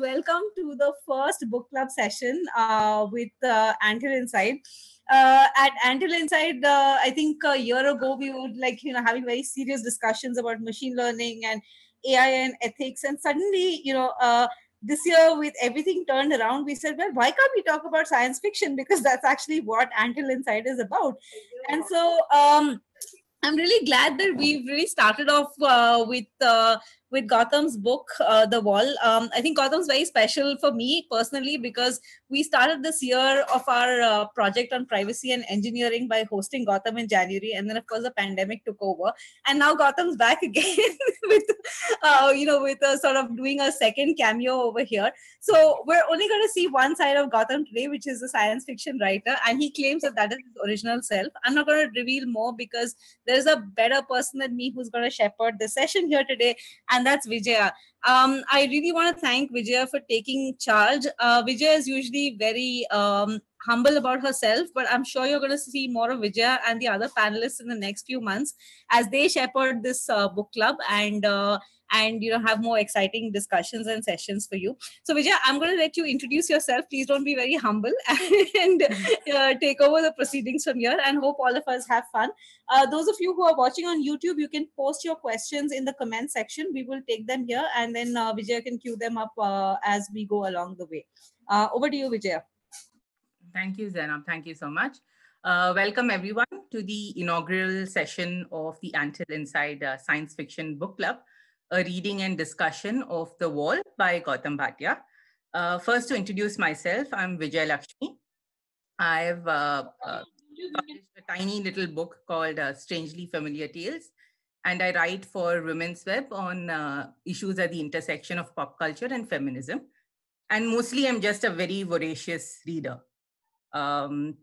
welcome to the first book club session uh, with uh, Anthill Inside. Uh, at Anthill Inside, uh, I think a year ago we would like you know having very serious discussions about machine learning and AI and ethics, and suddenly you know uh, this year with everything turned around, we said, well, why can't we talk about science fiction because that's actually what Anthill Inside is about, and so. Um, I'm really glad that we've really started off uh, with uh, with Gautam's book, uh, The Wall. Um, I think Gautam's very special for me personally because we started this year of our uh, project on privacy and engineering by hosting Gautam in January, and then of course the pandemic took over, and now Gautam's back again with, uh, you know, with a sort of doing a second cameo over here. So we're only going to see one side of Gautam today, which is a science fiction writer, and he claims that that is his original self. I'm not going to reveal more because there's a better person than me who's going to shepherd the session here today, and that's Vijaya. Um, I really want to thank Vijaya for taking charge. Uh, Vijaya is usually very um, humble about herself, but I'm sure you're going to see more of Vijaya and the other panelists in the next few months as they shepherd this uh, book club and uh, and you know have more exciting discussions and sessions for you. So Vijay, I'm going to let you introduce yourself. Please don't be very humble and uh, take over the proceedings from here. And hope all of us have fun. Uh, those of you who are watching on YouTube, you can post your questions in the comment section. We will take them here, and then uh, Vijaya can queue them up uh, as we go along the way. Uh, over to you, Vijay. Thank you, Zainab. Thank you so much. Uh, welcome everyone to the inaugural session of the Anthill Inside uh, Science Fiction Book Club, a reading and discussion of The Wall by Gautam Bhatia. Uh, first to introduce myself, I'm Vijay Lakshmi. I've uh, uh, published a tiny little book called uh, Strangely Familiar Tales, and I write for Women's Web on issues at the intersection of pop culture and feminism. And mostly I'm just a very voracious reader. Um,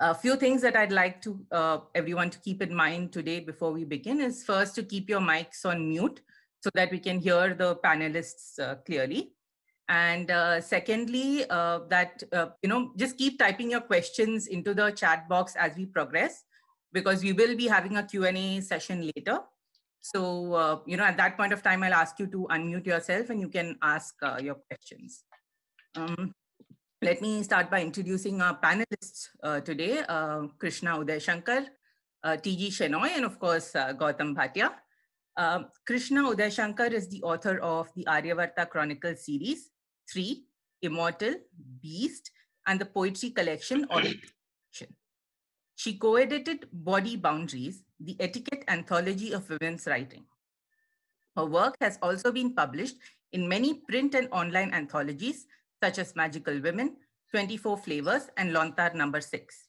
a few things that I'd like to uh, everyone to keep in mind today before we begin is first to keep your mics on mute so that we can hear the panelists uh, clearly. And uh, secondly, uh, that, uh, you know, just keep typing your questions into the chat box as we progress, because we will be having a Q&A session later. So, uh, you know, at that point of time, I'll ask you to unmute yourself and you can ask your questions. Um, let me start by introducing our panelists uh, today, uh, Krishna Udayasankar, uh, T.G. Shenoy, and of course, uh, Gautam Bhatia. Um, Krishna Udayasankar is the author of the Aryavarta Chronicle series, 3, Immortal, Beast, and the poetry collection, Action. She co-edited Body Boundaries, the etiquette anthology of women's writing. Her work has also been published in many print and online anthologies, such as Magical Women, 24 Flavors, and Lontar Number 6.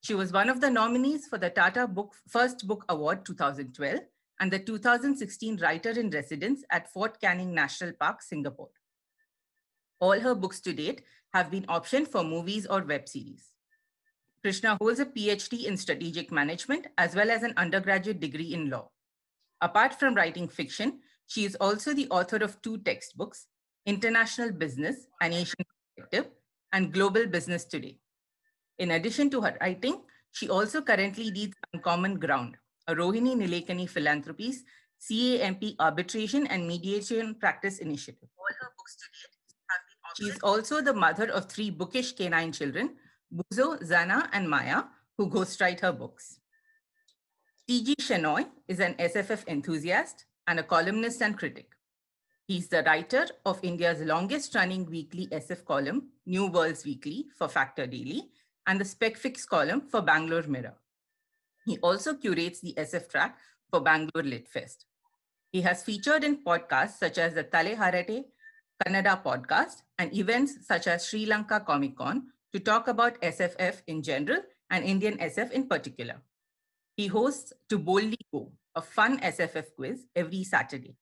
She was one of the nominees for the Tata Book First Book Award 2012 and the 2016 Writer in Residence at Fort Canning National Park, Singapore. All her books to date have been optioned for movies or web series. Krishna holds a PhD in strategic management as well as an undergraduate degree in law. Apart from writing fiction, she is also the author of two textbooks, International Business, An Asian Perspective, and Global Business Today. In addition to her writing, she also currently leads Uncommon Ground, Rohini Nilekani Philanthropies CAMP Arbitration and Mediation Practice Initiative. All her books to date have been She is also the mother of three bookish canine children, Buzo, Zana, and Maya, who ghostwrite her books. T.G. Shenoy is an SFF enthusiast and a columnist and critic. He's the writer of India's longest running weekly SF column, New Worlds Weekly for Factor Daily, and the SpecFix column for Bangalore Mirror. He also curates the SF track for Bangalore Lit Fest. He has featured in podcasts such as the Tale Harate Kannada podcast and events such as Sri Lanka Comic Con to talk about SFF in general and Indian SF in particular. He hosts To Boldly Go, a fun SFF quiz every Saturday.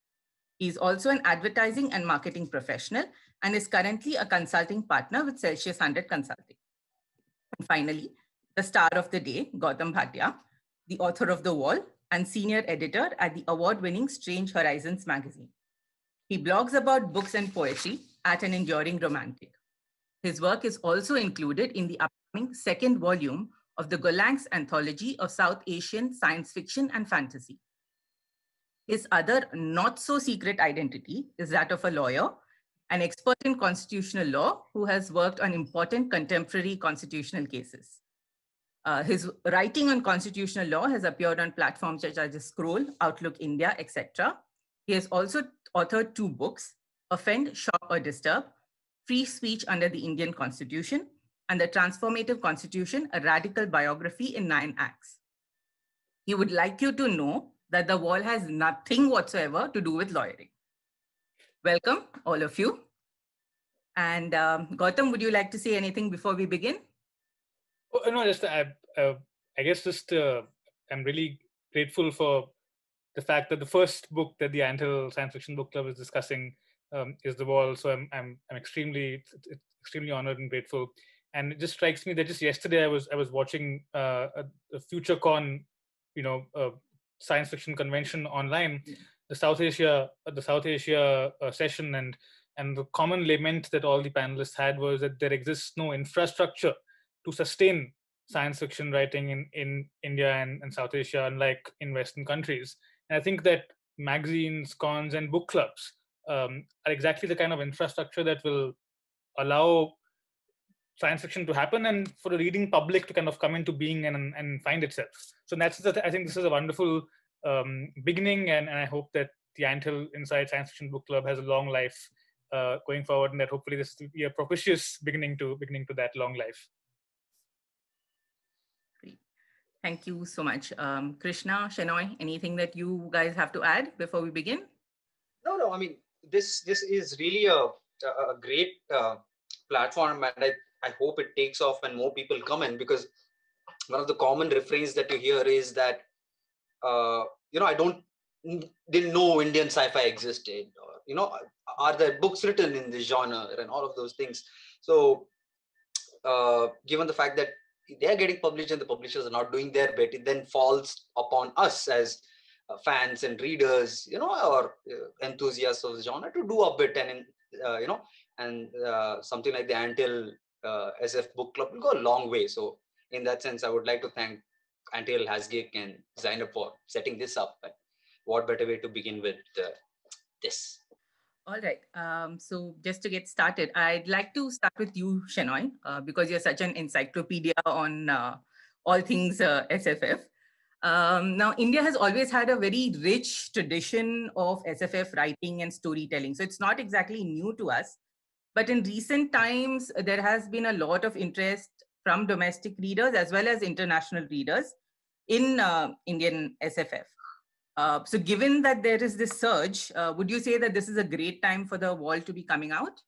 He is also an advertising and marketing professional and is currently a consulting partner with Celsius 100 Consulting. And finally, the star of the day, Gautam Bhatia, the author of The Wall and senior editor at the award-winning Strange Horizons magazine. He blogs about books and poetry at an enduring romantic. His work is also included in the upcoming second volume of the Gollancz Anthology of South Asian Science Fiction and Fantasy. His other not so secret identity is that of a lawyer an expert in constitutional law who has worked on important contemporary constitutional cases. Uh, his writing on constitutional law has appeared on platforms such as Scroll, Outlook India, etc. He has also authored two books, Offend, Shock or Disturb, Free Speech Under the Indian Constitution, and The Transformative Constitution, a Radical Biography in Nine Acts. He would like you to know that the wall has nothing whatsoever to do with lawyering. Welcome, all of you. And um, Gautam, would you like to say anything before we begin? Oh, no, just I, uh, I guess just uh, I'm really grateful for the fact that the first book that the Anthill Science Fiction Book Club is discussing um, is The Wall. So I'm I'm, I'm extremely extremely honored and grateful. And it just strikes me that just yesterday I was I was watching uh, a, a FutureCon, you know, science fiction convention online, the South Asia the South Asia uh, session, and and the common lament that all the panelists had was that there exists no infrastructure to sustain science fiction writing in, in India and, and South Asia, unlike in Western countries. And I think that magazines, cons, and book clubs um, are exactly the kind of infrastructure that will allow science fiction to happen and for the reading public to kind of come into being and, and find itself. So that's the, I think this is a wonderful um, beginning, and, and I hope that the Anthill Inside Science Fiction Book Club has a long life uh, going forward, and that hopefully this will be a propitious beginning to beginning to that long life. Thank you so much. Um, Krishna, Shenoy, anything that you guys have to add before we begin? No, no. I mean, this this is really a, a great uh, platform, and I, I hope it takes off and more people come in because one of the common refrains that you hear is that uh, you know I don't didn't know Indian sci-fi existed. Or, you know, are there books written in this genre and all of those things? So, uh, given the fact that they are getting published and the publishers are not doing their bit, it then falls upon us as uh, fans and readers, you know, or uh, enthusiasts of the genre to do a bit and, uh, you know, and uh, something like the Anthill uh, SF book club will go a long way. So in that sense, I would like to thank Anthill Hasgeek and Zainab for setting this up. But what better way to begin with uh, this? All right. Um, so just to get started, I'd like to start with you, Shenoy, uh, because you're such an encyclopedia on uh, all things uh, SFF. Um, now, India has always had a very rich tradition of SFF writing and storytelling. So it's not exactly new to us. But in recent times, there has been a lot of interest from domestic readers as well as international readers in uh, Indian SFF. Uh, so given that there is this surge, uh, would you say that this is a great time for the wall to be coming out?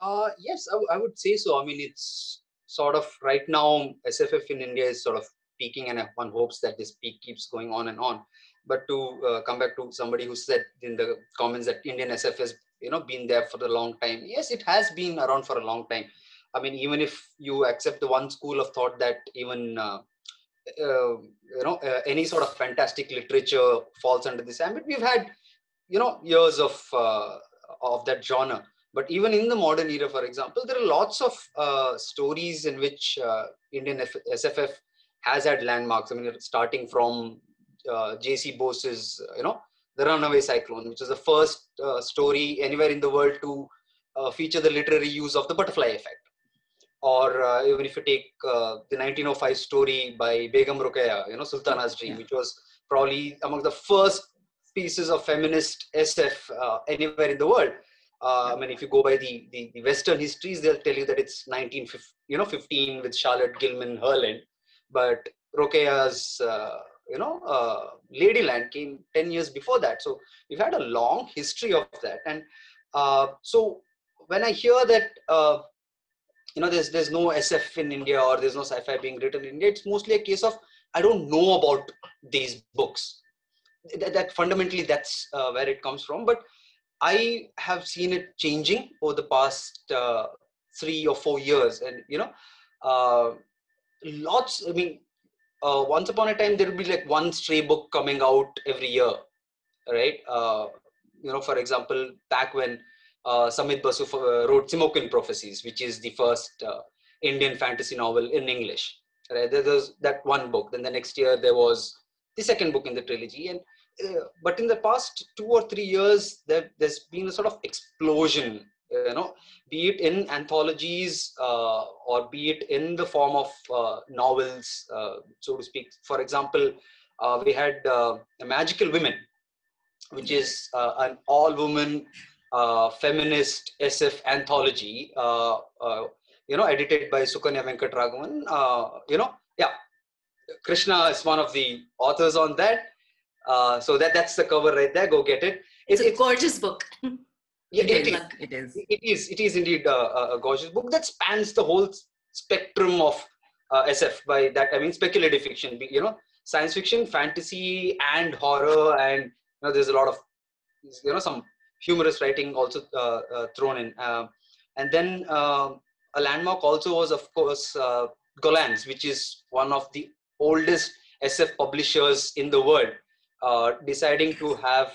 Uh, yes, I, would say so. I mean, it's sort of right now, SFF in India is sort of peaking and one hopes that this peak keeps going on and on. But to uh, come back to somebody who said in the comments that Indian SF has you know been there for a long time. Yes, it has been around for a long time. I mean, even if you accept the one school of thought that even uh, you know uh, any sort of fantastic literature falls under this. Ambit we've had you know years of uh, of that genre. But even in the modern era for example there are lots of uh, stories in which uh, indian F- sff has had landmarks. I mean starting from uh, jc bose's you know the runaway cyclone which is the first story anywhere in the world to feature the literary use of the butterfly effect or uh, even if you take uh, the 1905 story by Begum Rokeya, you know, Sultana's Dream, yeah. which was probably among the first pieces of feminist SF uh, anywhere in the world. Uh, I mean, if you go by the, the, the, Western histories, they'll tell you that it's 1915, you know, 15 with Charlotte Gilman Herland, but Rokeya's, uh, you know, uh, Ladyland came 10 years before that. So we've had a long history of that. And so when I hear that you know there's there's no sf in india or there's no sci-fi being written in india. It's mostly a case of i don't know about these books. That, that fundamentally that's uh, where it comes from. But i have seen it changing over the past uh, three or four years. And you know uh, lots i mean uh, once upon a time there would be like one stray book coming out every year right? Uh, you know for example back when Samit Basu uh, wrote Simoqin Prophecies, which is the first uh, Indian fantasy novel in English. Right? There was that one book. Then the next year there was the second book in the trilogy. And uh, but in the past two or three years, there, there's been a sort of explosion you know be it in anthologies uh, or be it in the form of uh, novels uh, so to speak for example we had magical women which is an all woman Uh, feminist sf anthology uh, uh, you know edited by sukanya venkatraghavan uh, you know yeah krishna is one of the authors on that so that that's the cover right there go get it it's, it's a gorgeous book yeah, it, it, is. it is. It is. It is indeed a, a, gorgeous book that spans the whole spectrum of uh, SF. By that I mean speculative fiction. You know, science fiction, fantasy, and horror, and you know, there's a lot of you know some humorous writing also uh, uh, thrown in. Um, and then um, a landmark also was, of course, uh, Gollancz, which is one of the oldest SF publishers in the world, uh, deciding to have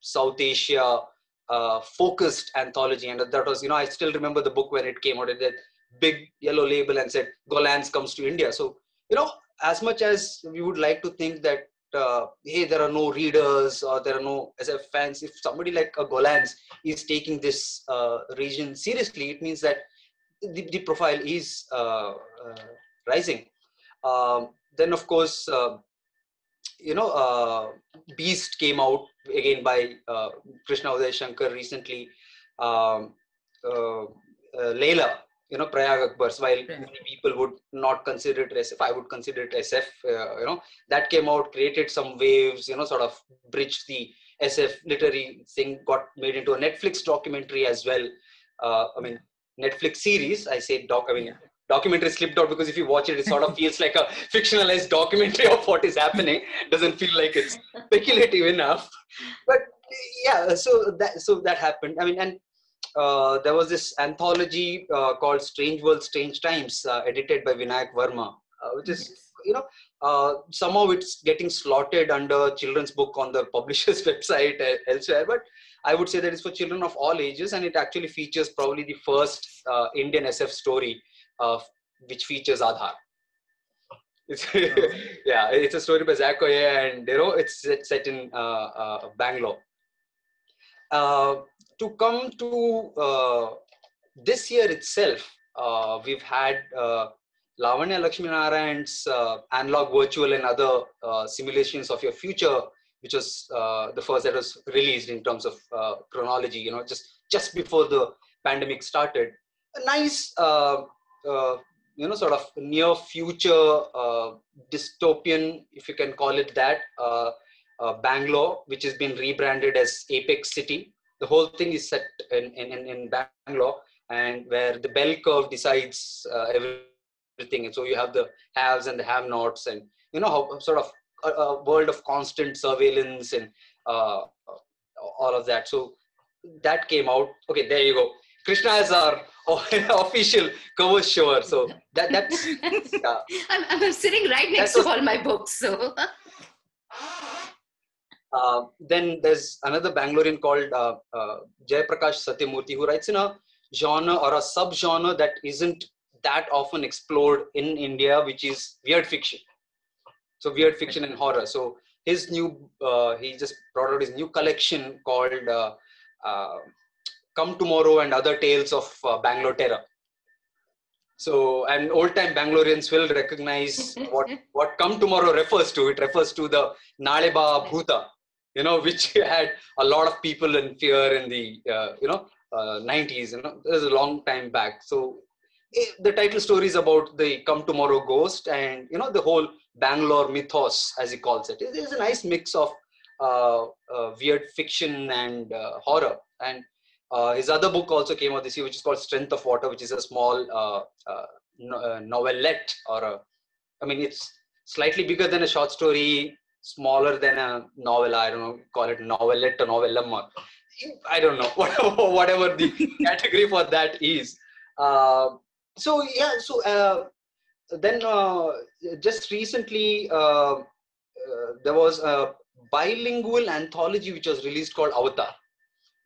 South Asia uh, focused anthology. And that was, you know, I still remember the book when it came out, it that big yellow label and said, Gollancz comes to India. So, you know, as much as we would like to think that, uh, hey, there are no readers or there are no SF fans, if somebody like a Gollancz is taking this uh, region seriously, it means that the, the profile is uh, uh, rising. Um, then, of course, uh, you know, uh, Beast came out again by Krishna Udayasankar recently. Um, Leila, you know, Prayag Akbars, while many people would not consider it SF, I would consider it SF, uh, you know, that came out, created some waves, you know, sort of bridged the SF literary thing, got made into a Netflix documentary as well. Uh, I mean, Netflix series, I say doc, I mean, documentary slipped out because if you watch it, it sort of feels like a fictionalized documentary of what is happening. Doesn't feel like it's speculative enough. But yeah, so that so that happened. I mean, and uh, there was this anthology uh, called Strange World, Strange Times, uh, edited by Vinayak Verma, uh, which is yes. you know uh, somehow it's getting slotted under children's book on the publisher's website elsewhere, but. I would say that it's for children of all ages, and it actually features probably the first Indian SF story uh, which features Aadhaar. It's, yeah, it's a story by Zach Coyer and you know it's, it's set in uh, uh, Bangalore. Uh, to come to uh, this year itself, uh, we've had Lavanya Lakshminarayan's analog virtual and other simulations of your future, which was the first that was released in terms of chronology. You know, just just before the pandemic started. A nice uh, you know sort of near future uh, dystopian if you can call it that uh, uh, bangalore which has been rebranded as apex city the whole thing is set in, in, in bangalore and where the bell curve decides uh, everything and so you have the haves and the have nots and you know how sort of a, a world of constant surveillance and uh, all of that so that came out okay there you go Krishna is our official cover shower. So that that's. Yeah. I'm, I'm sitting right next to all my books. So. Uh, then there's another Bangalorean called uh, uh, Jayaprakash Satyamurthy who writes in a genre or a sub-genre that isn't that often explored in India, which is weird fiction. So weird fiction and horror. So his new, uh, he just brought out his new collection called uh, Come Tomorrow and other tales of Bangalore terror. So, and old time Bangaloreans will recognize what, what Come Tomorrow refers to. It refers to the Naleba Bhuta, you know, which had a lot of people in fear in the, uh, you know, uh, 90s, you know, this is a long time back. So, it, eh, the title story is about the Come Tomorrow ghost and, you know, the whole Bangalore mythos, as he calls it. It is a nice mix of uh, uh, weird fiction and uh, horror. And uh, his other book also came out this year, which is called Strength of Water, which is a small no, novelette, or a, I mean, it's slightly bigger than a short story, smaller than a novel. I don't know, call it novelette or novellum. I don't know, whatever, whatever the category for that is. Uh, so yeah, so uh, then just recently there was a bilingual anthology which was released called Avatar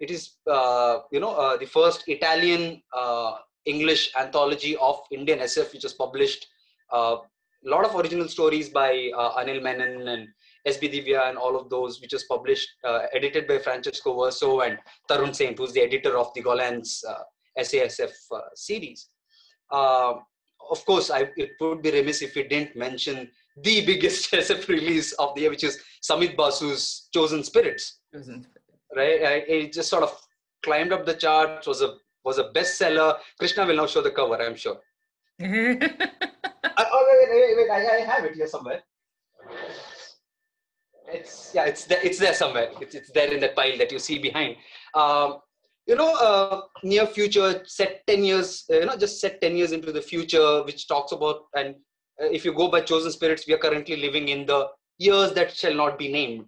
it is, uh, you know, uh, the first Italian uh, English anthology of Indian SF, which was published. A lot of original stories by Anil Menon and SB Divya and all of those, which was published, uh, edited by Francesco Verso and Tarun Saint, who's the editor of the Gollancz uh, SASF uh, series. Uh, of course, I, it would be remiss if we didn't mention the biggest SF release of the year, which is Samit Basu's Chosen Spirits. Chosen Right? It just sort of climbed up the charts, was a was a bestseller. Krishna will now show the cover, I'm sure. uh, oh, wait, wait, wait, I, I have it here somewhere. It's yeah, it's there. It's there somewhere. It's, it's there in that pile that you see behind. Um, you know, uh, near future, set ten years. Uh, you know, just set ten years into the future, which talks about. And uh, if you go by chosen spirits, we are currently living in the years that shall not be named.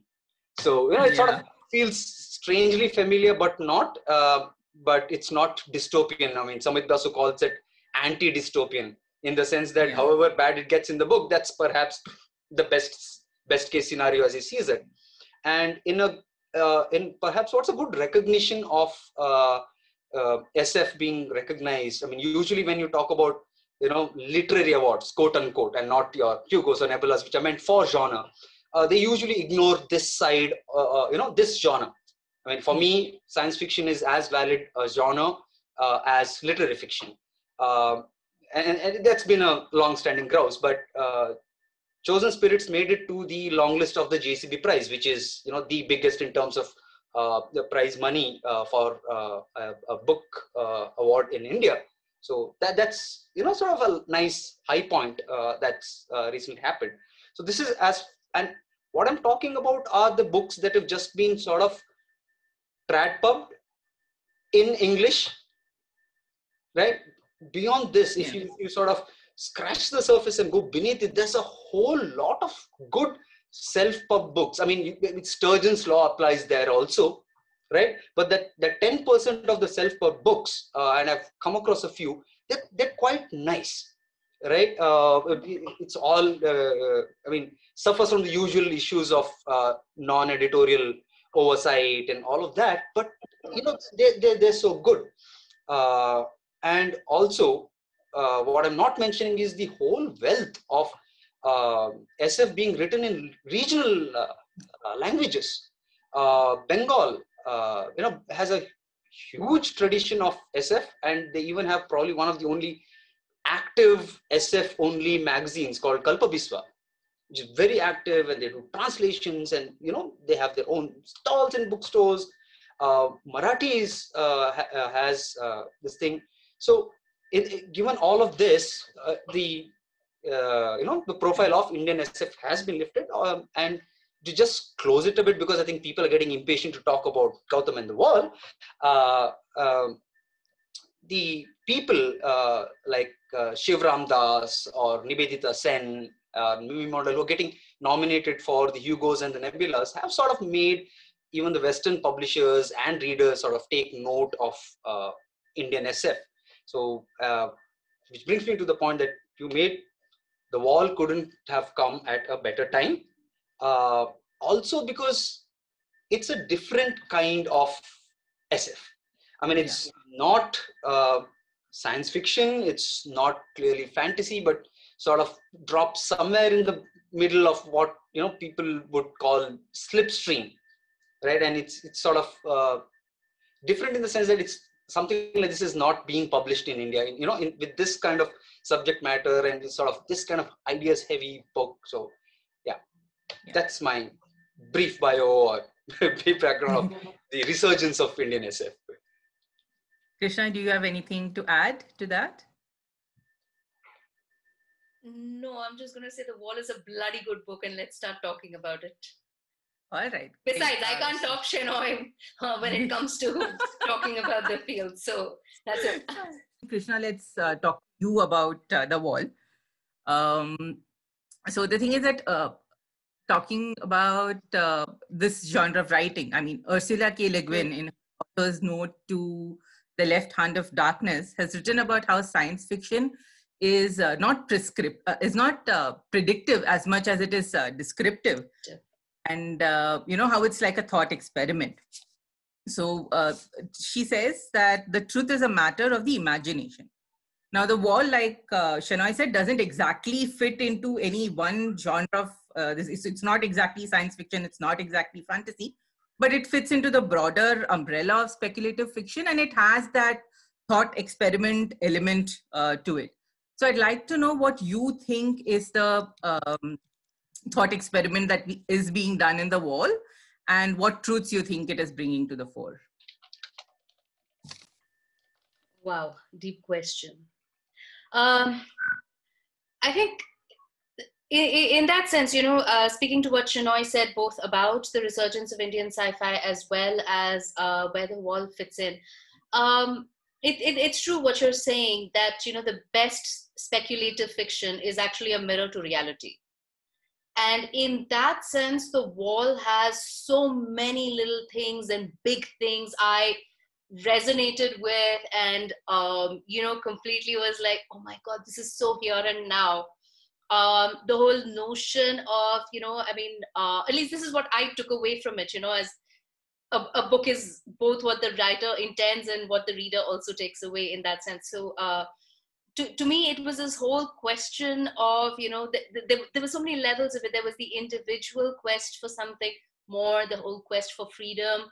So you know, it yeah. sort of feels strangely familiar, but not. Uh, but it's not dystopian. I mean, Samit Basu calls it anti-dystopian in the sense that, yeah. however bad it gets in the book, that's perhaps the best best case scenario as he sees it. And in a uh, in perhaps what's a good recognition of uh, uh, sf being recognized i mean usually when you talk about you know literary awards quote unquote and not your hugos or nebulas which are meant for genre uh, they usually ignore this side uh, uh, you know this genre. I mean for me science fiction is as valid a genre as literary fiction. And, and, that's been a long-standing grouse but Chosen Spirits made it to the long list of the JCB prize, which is you know the biggest in terms of uh, the prize money uh, for uh, a, a, book uh, award in India. So that that's you know sort of a nice high point uh, that's uh, recently happened. So this is as and what I'm talking about are the books that have just been sort of trad pubbed in English, right? Beyond this, if you, you sort of scratch the surface and go beneath it, there's a whole lot of good self-pub books. I mean, Sturgeon's law applies there also, right? But that that 10% of the self-pub books, uh, and I've come across a few, they're, they're quite nice, right? Uh, it's all, uh, I mean, suffers from the usual issues of uh, non-editorial oversight and all of that, but you know, they, they, they're so good. Uh, and also, uh, what I'm not mentioning is the whole wealth of uh, SF being written in regional uh, uh languages. Uh, Bengal, uh, you know, has a huge tradition of SF, and they even have probably one of the only active SF only magazines called Kalpabiswa, which is very active, and they do translations, and you know, they have their own stalls in bookstores. Marathi ha- has this thing. So given all of this, uh, the uh, you know the profile of Indian SF has been lifted, um, and to just close it a bit because I think people are getting impatient to talk about Gautam and the wall. Uh, um, the people uh, like uh, Shiv Ramdas or Nibedita Sen, uh, Model, who are getting nominated for the Hugos and the Nebulas, have sort of made even the Western publishers and readers sort of take note of uh, Indian SF. So, uh, which brings me to the point that you made the wall couldn't have come at a better time. Uh, also, because it's a different kind of SF. I mean, it's yeah. not uh, science fiction, it's not clearly fantasy, but sort of drops somewhere in the middle of what you know people would call slipstream, right? And it's it's sort of uh, different in the sense that it's something like this is not being published in India, you know, in, with this kind of subject matter and sort of this kind of ideas heavy book. So, yeah, yeah. that's my brief bio or brief background of the resurgence of Indian SF. Krishna, do you have anything to add to that? No, I'm just going to say The Wall is a bloody good book and let's start talking about it. All right. Besides, I can't talk Shenoy uh, when it comes to talking about the field. So that's it. Krishna, let's uh, talk to you about uh, the wall. Um, so the thing is that uh, talking about uh, this genre of writing, I mean, Ursula K. Le Guin in author's note to the left hand of darkness has written about how science fiction is uh, not prescript is not predictive as much as it is descriptive and uh, you know how it's like a thought experiment so uh, she says that the truth is a matter of the imagination now the wall like uh, said doesn't exactly fit into any one genre of uh, this. It's, it's not exactly science fiction. It's not exactly fantasy, but it fits into the broader umbrella of speculative fiction, and it has that thought experiment element uh, to it. So I'd like to know what you think is the um, thought experiment that is being done in the wall, and what truths you think it is bringing to the fore. Wow, deep question. Um, I think in, in, that sense, you know, uh, speaking to what Shenoy said, both about the resurgence of Indian sci-fi as well as uh, where the wall fits in, um, it, it, it's true what you're saying that you know the best speculative fiction is actually a mirror to reality. And in that sense, the wall has so many little things and big things. I resonated with and um, you know completely was like oh my god this is so here and now um, the whole notion of you know i mean uh, at least this is what i took away from it you know as a, a, book is both what the writer intends and what the reader also takes away in that sense so uh, to, to me it was this whole question of you know the, the, there were so many levels of it. There was the individual quest for something more the whole quest for freedom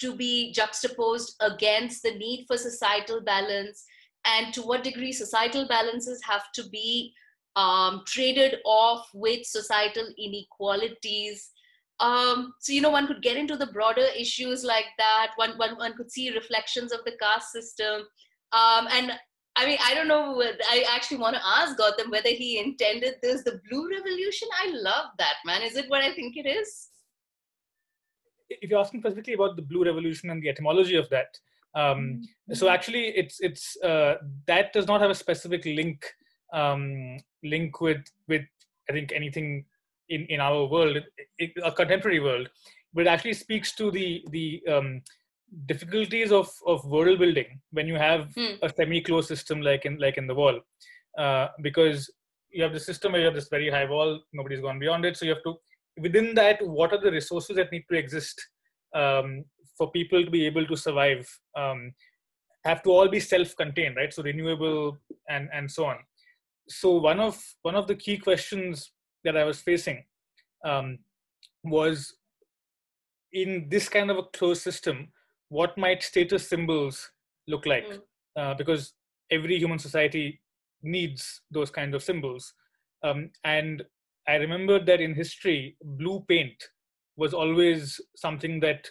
to be juxtaposed against the need for societal balance and to what degree societal balances have to be um, traded off with societal inequalities. Um, so you know one could get into the broader issues like that. One, one, one could see reflections of the caste system. Um, and I mean, I don't know. I actually want to ask Gautam whether he intended this. The blue revolution. I love that, man. Is it what I think it is? if you're asking specifically about the blue revolution and the etymology of that um, mm-hmm. so actually it's it's uh, that does not have a specific link um, link with with i think anything in in our world it, a contemporary world but it actually speaks to the the um, difficulties of of world building when you have mm. a semi-closed system like in like in the wall uh, because you have the system where you have this very high wall nobody's gone beyond it so you have to within that, what are the resources that need to exist um, for people to be able to survive? Um, have to all be self-contained, right? So renewable and and so on. So one of one of the key questions that I was facing um, was in this kind of a closed system, what might status symbols look like? Mm. Uh, because every human society needs those kinds of symbols. Um, and I remember that in history, blue paint was always something that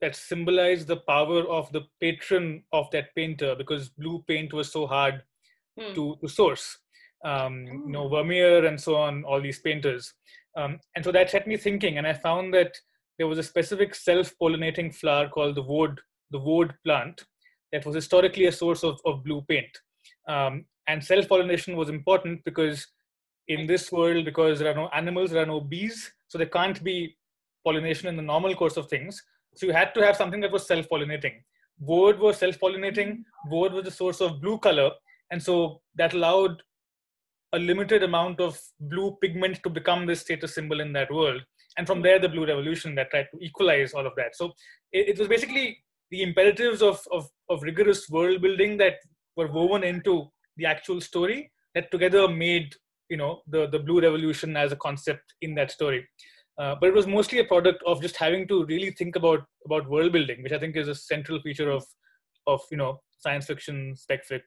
that symbolized the power of the patron of that painter because blue paint was so hard hmm. to, to source. Um, you know, Vermeer and so on, all these painters. Um, and so that set me thinking, and I found that there was a specific self-pollinating flower called the woad, the woad plant, that was historically a source of, of blue paint. Um, and self-pollination was important because in this world because there are no animals, there are no bees, so there can't be pollination in the normal course of things. So you had to have something that was self-pollinating. Woad was self-pollinating. Woad was the source of blue color, and so that allowed a limited amount of blue pigment to become this status symbol in that world. And from there, the blue revolution that tried to equalize all of that. So it, it was basically the imperatives of, of, of rigorous world building that were woven into the actual story that together made you know the the blue revolution as a concept in that story uh, but it was mostly a product of just having to really think about about world building which i think is a central feature of of you know science fiction spec fic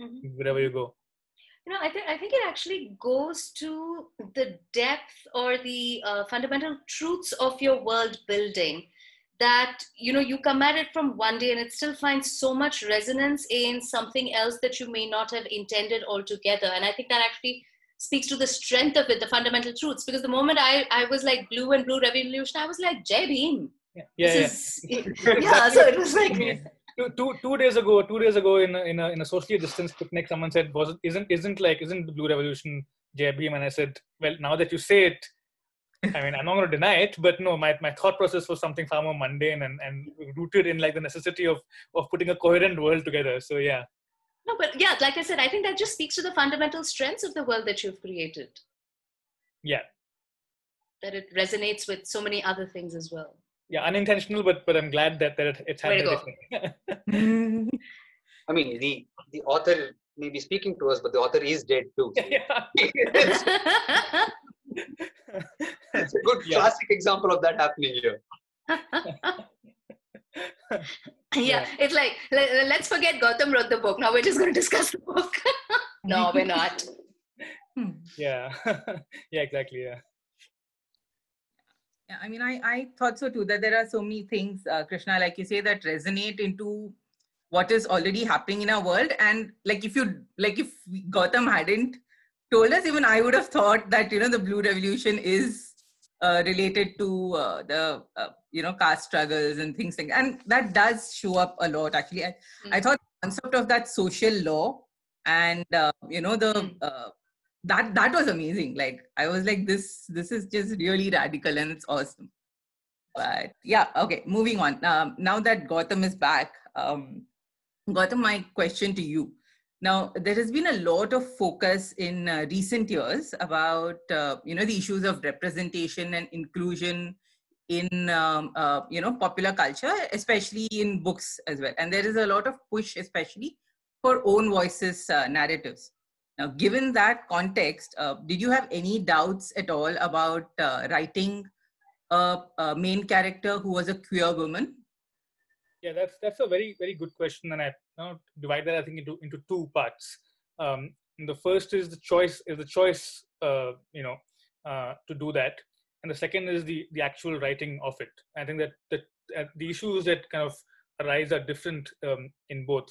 mm-hmm. wherever you go you know i think i think it actually goes to the depth or the uh, fundamental truths of your world building that you know you come at it from one day and it still finds so much resonance in something else that you may not have intended altogether and i think that actually speaks to the strength of it, the fundamental truths. Because the moment I, I was like blue and blue revolution, I was like Jai Bhim. Yeah, yeah, yeah. Is, yeah. So it was like two, two, two days ago, two days ago in a, in a, in a socially distanced picnic, someone said, "Was isn't isn't like isn't the blue revolution Bhim?" And I said, "Well, now that you say it." I mean, I'm not going to deny it, but no, my, my thought process was something far more mundane and, and rooted in like the necessity of, of putting a coherent world together. So yeah. No, but yeah, like I said, I think that just speaks to the fundamental strengths of the world that you've created. Yeah. That it resonates with so many other things as well. Yeah, unintentional, but but I'm glad that, that it's happened. I mean, the the author may be speaking to us, but the author is dead too. Yeah. it's a good Yeah. classic example of that happening here. yeah, it's like let, let's forget Gautam wrote the book. Now we're just going to discuss the book. no, we're not. Hmm. yeah yeah exactly yeah Yeah, I mean, I, I thought so too, that there are so many things, uh, Krishna, like you say, that resonate into what is already happening in our world. And like if you, like if Gautam hadn't told us, even I would have thought that, you know, the Blue Revolution is uh, related to uh, the, uh, you know, caste struggles and things like And that does show up a lot, actually. I, I Mm. thought the concept of that social law and, uh, you know, the, Mm. uh, that that was amazing. Like i was like this this is just really radical and it's awesome. But yeah okay moving on. Um, now that gautam is back um, gautam my question to you. Now there has been a lot of focus in uh, recent years about uh, you know the issues of representation and inclusion in um, uh, you know popular culture especially in books as well. And there is a lot of push especially for own voices uh, narratives now, given that context, uh, did you have any doubts at all about uh, writing a, a main character who was a queer woman? yeah that's that's a very very good question and i you know, divide that i think into into two parts. Um, the first is the choice is the choice uh, you know uh, to do that and the second is the the actual writing of it. I think that that uh, the issues that kind of arise are different um, in both.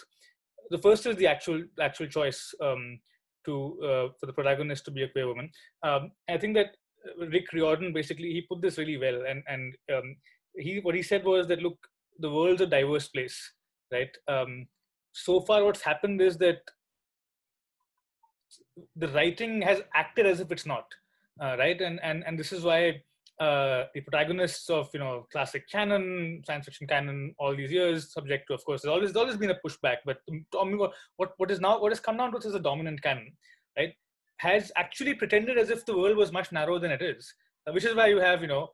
The first is the actual actual choice um, to uh, for the protagonist to be a queer woman um, i think that uh, rick riordan basically he put this really well and and um, he what he said was that look the world's a diverse place, right? Um, so far, what's happened is that the writing has acted as if it's not, uh, right? And and and this is why uh, the protagonists of you know classic canon, science fiction canon, all these years, subject to of course, there's always there's always been a pushback. But mean, what what is now what has come down to is the dominant canon, right? Has actually pretended as if the world was much narrower than it is, uh, which is why you have you know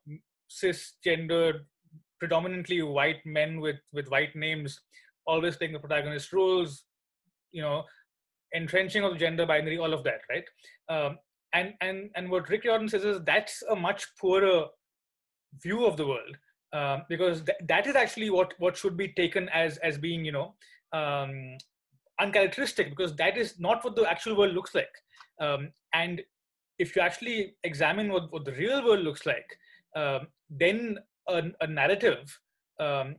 cisgendered predominantly white men with with white names always playing the protagonist roles you know entrenching of gender binary all of that right um, and and and what rick Riordan says is that's a much poorer view of the world um, because th- that is actually what what should be taken as as being you know um, uncharacteristic because that is not what the actual world looks like. Um, and if you actually examine what, what the real world looks like um, then a, a narrative um,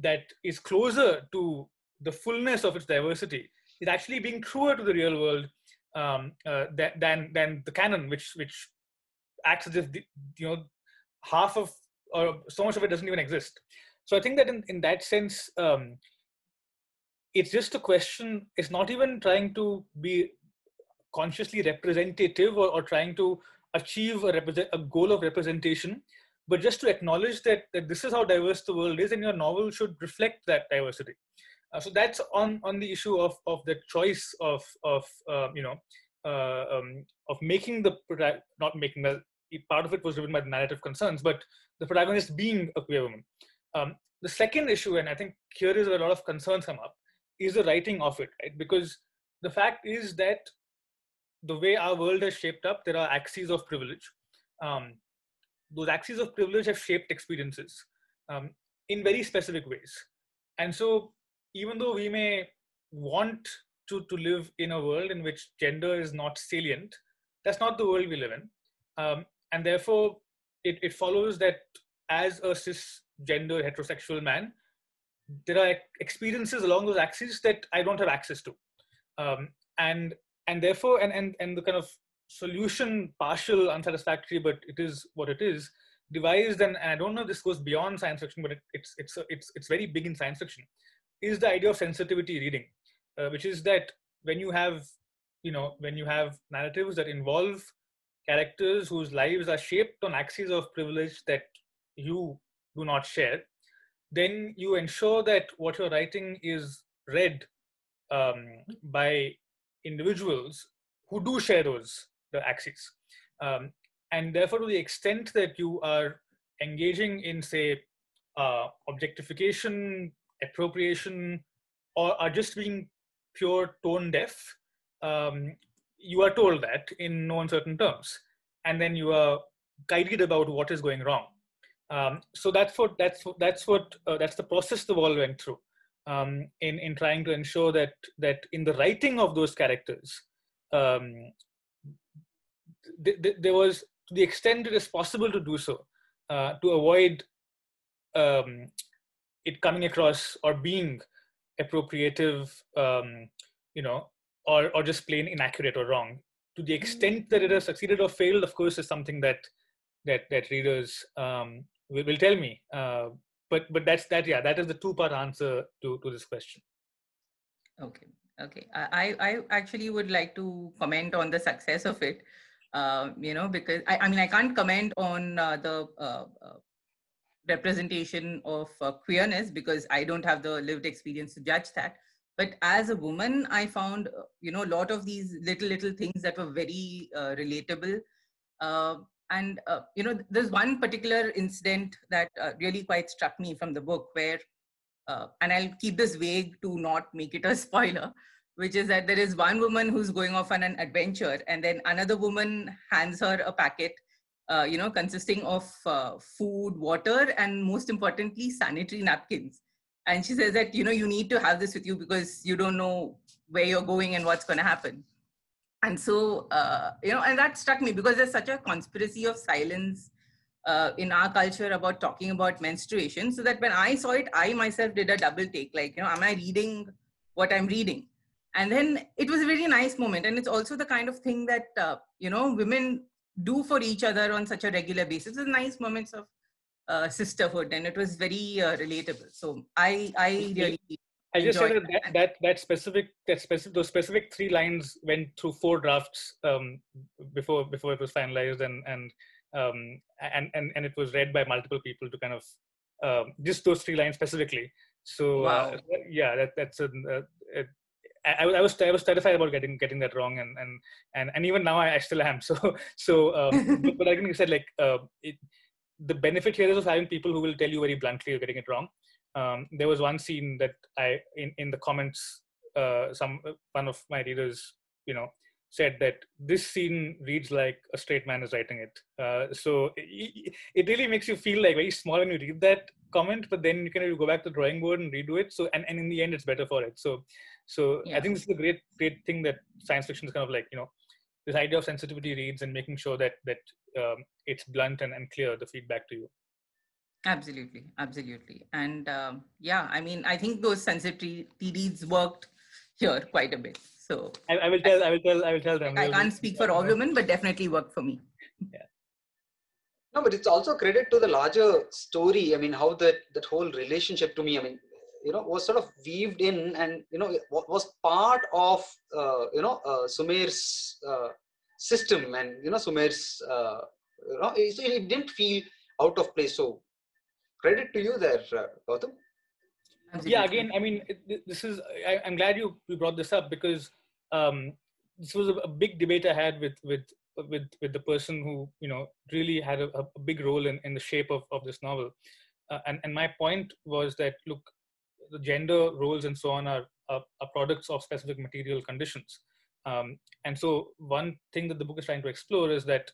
that is closer to the fullness of its diversity is actually being truer to the real world um, uh, than, than the canon, which which acts as if the, you know half of or so much of it doesn't even exist. So I think that in, in that sense, um, it's just a question. It's not even trying to be consciously representative or, or trying to achieve a, represent, a goal of representation but just to acknowledge that, that this is how diverse the world is and your novel should reflect that diversity so that's on on the issue of of the choice of of um, you know uh, um, of making the not making the part of it was driven by the narrative concerns but the protagonist being a queer woman. Um, the second issue and i think here is where a lot of concerns come up is the writing of it right? Because the fact is that the way our world has shaped up there are axes of privilege. Um, those axes of privilege have shaped experiences um, in very specific ways. And so, even though we may want to, to live in a world in which gender is not salient, that's not the world we live in. Um, and therefore, it, it follows that as a cisgender heterosexual man, there are experiences along those axes that I don't have access to. Um, and and therefore, and, and, and the kind of solution partial unsatisfactory but it is what it is devised and, and i don't know if this goes beyond science fiction but it, it's it's it's it's very big in science fiction is the idea of sensitivity reading uh, which is that when you have you know when you have narratives that involve characters whose lives are shaped on axes of privilege that you do not share then you ensure that what you're writing is read um, by individuals who do share those the axes. Um, and therefore, to the extent that you are engaging in, say, uh, objectification, appropriation, or are just being pure tone deaf, um, you are told that in no uncertain terms. And then you are guided about what is going wrong. Um, so that's what that's that's what uh, that's the process the wall went through um, in in trying to ensure that that in the writing of those characters, um, th- th- there was to the extent it is possible to do so uh, to avoid um, it coming across or being appropriative, um, you know, or or just plain inaccurate or wrong. To the extent that it has succeeded or failed, of course, is something that that that readers um, will, will tell me. Uh, but but that's that yeah that is the two part answer to to this question. Okay, okay. I I actually would like to comment on the success of it. Uh, you know, because I, I mean, I can't comment on uh, the uh, uh representation of uh, queerness because I don't have the lived experience to judge that. But as a woman, I found, uh, you know, a lot of these little, little things that were very uh, relatable. Uh, and, uh, you know, there's one particular incident that uh, really quite struck me from the book where, and I'll keep this vague to not make it a spoiler, which is that there is one woman who's going off on an adventure and then another woman hands her a packet uh, you know, consisting of uh, food, water, and most importantly, sanitary napkins. And she says that, you know, you need to have this with you because you don't know where you're going and what's going to happen. And so, uh, you know, and that struck me because there's such a conspiracy of silence uh, in our culture about talking about menstruation. So that when I saw it, I myself did a double take like, you know, am I reading what I'm reading? And then it was a very nice moment. And it's also the kind of thing that, uh, you know, women do for each other on such a regular basis. It's nice moments of uh, sisterhood, and it was very uh, relatable. So I, I really. I just said that, that that specific that specific those specific three lines went through four drafts um, before before it was finalized and and um, and and and it was read by multiple people to kind of um, just those three lines specifically. So uh, wow. uh, yeah, that that's a, uh, I, I, was I was terrified about getting getting that wrong, and and and, and even now I, I still am. So so, um, but, like you said, like uh, it, the benefit here is of having people who will tell you very bluntly you're getting it wrong. Um, there was one scene that I in in the comments, uh, some one of my readers, you know, said that this scene reads like a straight man is writing it. Uh, so it, it, really makes you feel like very small when you read that comment, but then you can go back to the drawing board and redo it. So and, and in the end, it's better for it. So so yeah. I think this is a great great thing that science fiction is kind of like you know this idea of sensitivity reads and making sure that that um, it's blunt and, and clear the feedback to you. Absolutely. Absolutely. And um, yeah i mean i think those sensitivity reads worked here quite a bit. So I, I, will tell i will tell i will tell them i can't speak for all women but definitely worked for me. Yeah. No but it's also credit to the larger story. I mean how that that whole relationship to me i mean you know was sort of weaved in and you know was part of uh, you know uh, Sumer's uh, system and you know Sumer's uh, you know it, didn't feel out of place. So credit to you there, uh, Gautam. Yeah, again, I mean, this is I, am glad you, you brought this up because um, this was a, a, big debate I had with with with with the person who you know really had a, a big role in, in the shape of, of this novel. Uh, and, and my point was that look the gender roles and so on are, are, are products of specific material conditions. Um, and so one thing that the book is trying to explore is that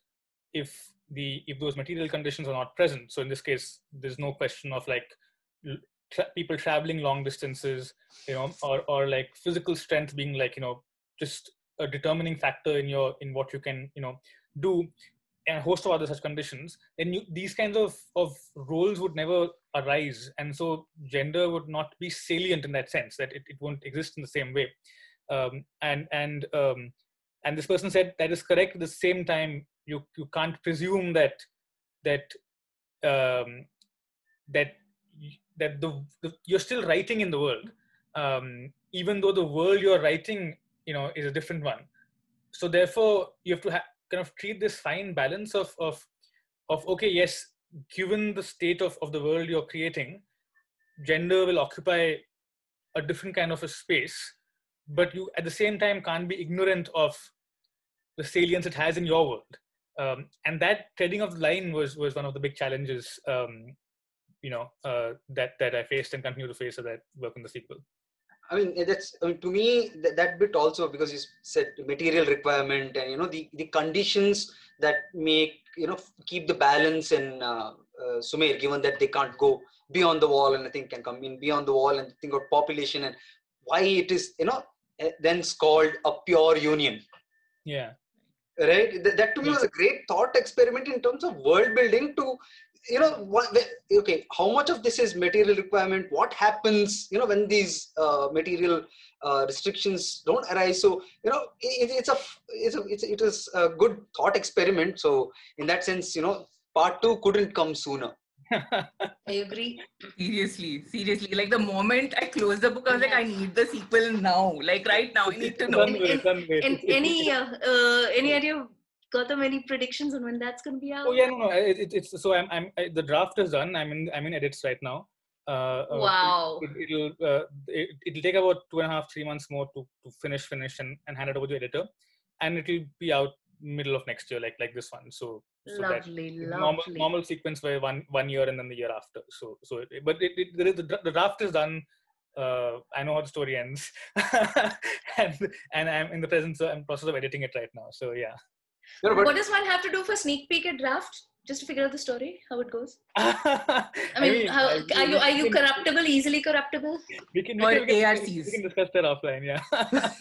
if the if those material conditions are not present, so in this case, there's no question of like tra- people traveling long distances, you know, or or like physical strength being like you know just a determining factor in your in what you can you know do and a host of other such conditions, then you, these kinds of, of roles would never arise. And so gender would not be salient in that sense, that it, it won't exist in the same way. Um, and and um, and this person said that is correct. At the same time, you you can't presume that that um, that that the, the, you're still writing in the world, um, even though the world you're writing, you know, is a different one. So therefore, you have to have kind of treat this fine balance of of of okay yes given the state of, of the world you're creating gender will occupy a different kind of a space but you at the same time can't be ignorant of the salience it has in your world. Um, and that treading of the line was was one of the big challenges um, you know uh, that that i faced and continue to face as i work on the sequel I mean, that's I mean, to me that, that bit also because you said material requirement and you know the the conditions that make you know keep the balance in uh, uh, Sumer, given that they can't go beyond the wall and I think can come in beyond the wall and think of population and why it is you know eh, then called a pure union. Yeah. Right. That, that to me was a great thought experiment in terms of world building to you know what, okay how much of this is material requirement what happens you know when these uh, material uh, restrictions don't arise so you know it, it's a it's a it's, it is a good thought experiment so in that sense you know part 2 couldn't come sooner I agree. Seriously, seriously. Like the moment I closed the book, I was like, I need the sequel now. Like right now, I need to know. In, in, in any uh, uh, any idea Gautam, any predictions on when that's going to be out? Oh yeah, no, no. It, it, it's so I'm, I'm I, the draft is done. I'm in, I'm in edits right now. Uh, uh wow. It, will uh, it, it'll take about two and a half, three months more to, to finish, finish, and, and hand it over to the editor, and it'll be out middle of next year, like like this one. So, so lovely, lovely. Normal, normal sequence where one one year and then the year after. So so, but it, it, the, the draft is done. Uh, I know how the story ends, and and I'm in the presence, I'm process of editing it right now. So yeah. No, what does one have to do for sneak peek at draft? Just to figure out the story, how it goes. I mean, I mean how, I, are you are you corruptible, easily corruptible? We can, we can, we can, we can discuss that offline. Yeah.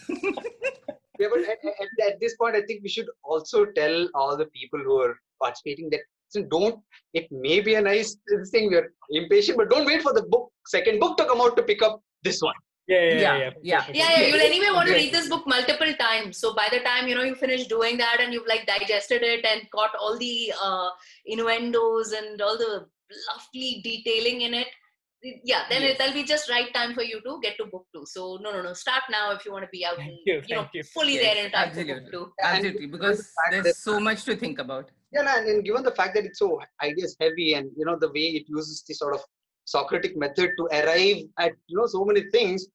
yeah, but at, at, at, this point, I think we should also tell all the people who are participating that so don't. It may be a nice thing. We're impatient, but don't wait for the book second book to come out to pick up this one. Yeah, yeah, yeah. Yeah, yeah. yeah, yeah. You'll anyway want to read this book multiple times. So by the time you know you finish doing that and you've like digested it and got all the uh, innuendos and all the lovely detailing in it, yeah, then yes. it'll be just right time for you to get to book two. So no, no, no. Start now if you want to be out, and, you, you know, you. fully yes, there in time absolutely. for book two. Absolutely, because there's so much to think about. Yeah, and, and given the fact that it's so ideas heavy, and you know the way it uses the sort of Socratic method to arrive at you know so many things.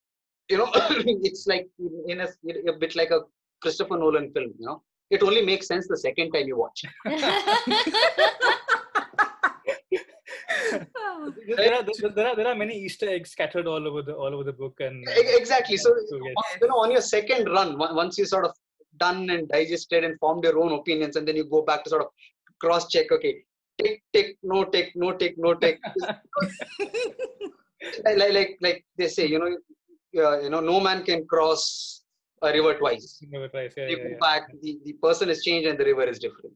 You know, it's like in a, a bit like a Christopher Nolan film. You know, it only makes sense the second time you watch. there, are, there, are, there are many Easter eggs scattered all over the all over the book and uh, exactly. So, so yes. you know, on your second run, once you sort of done and digested and formed your own opinions, and then you go back to sort of cross check. Okay, tick tick no tick no tick no tick like, like like they say you know uh, you know no man can cross a river twice. River twice yeah, you yeah, go yeah. back the, the person has changed and the river is different.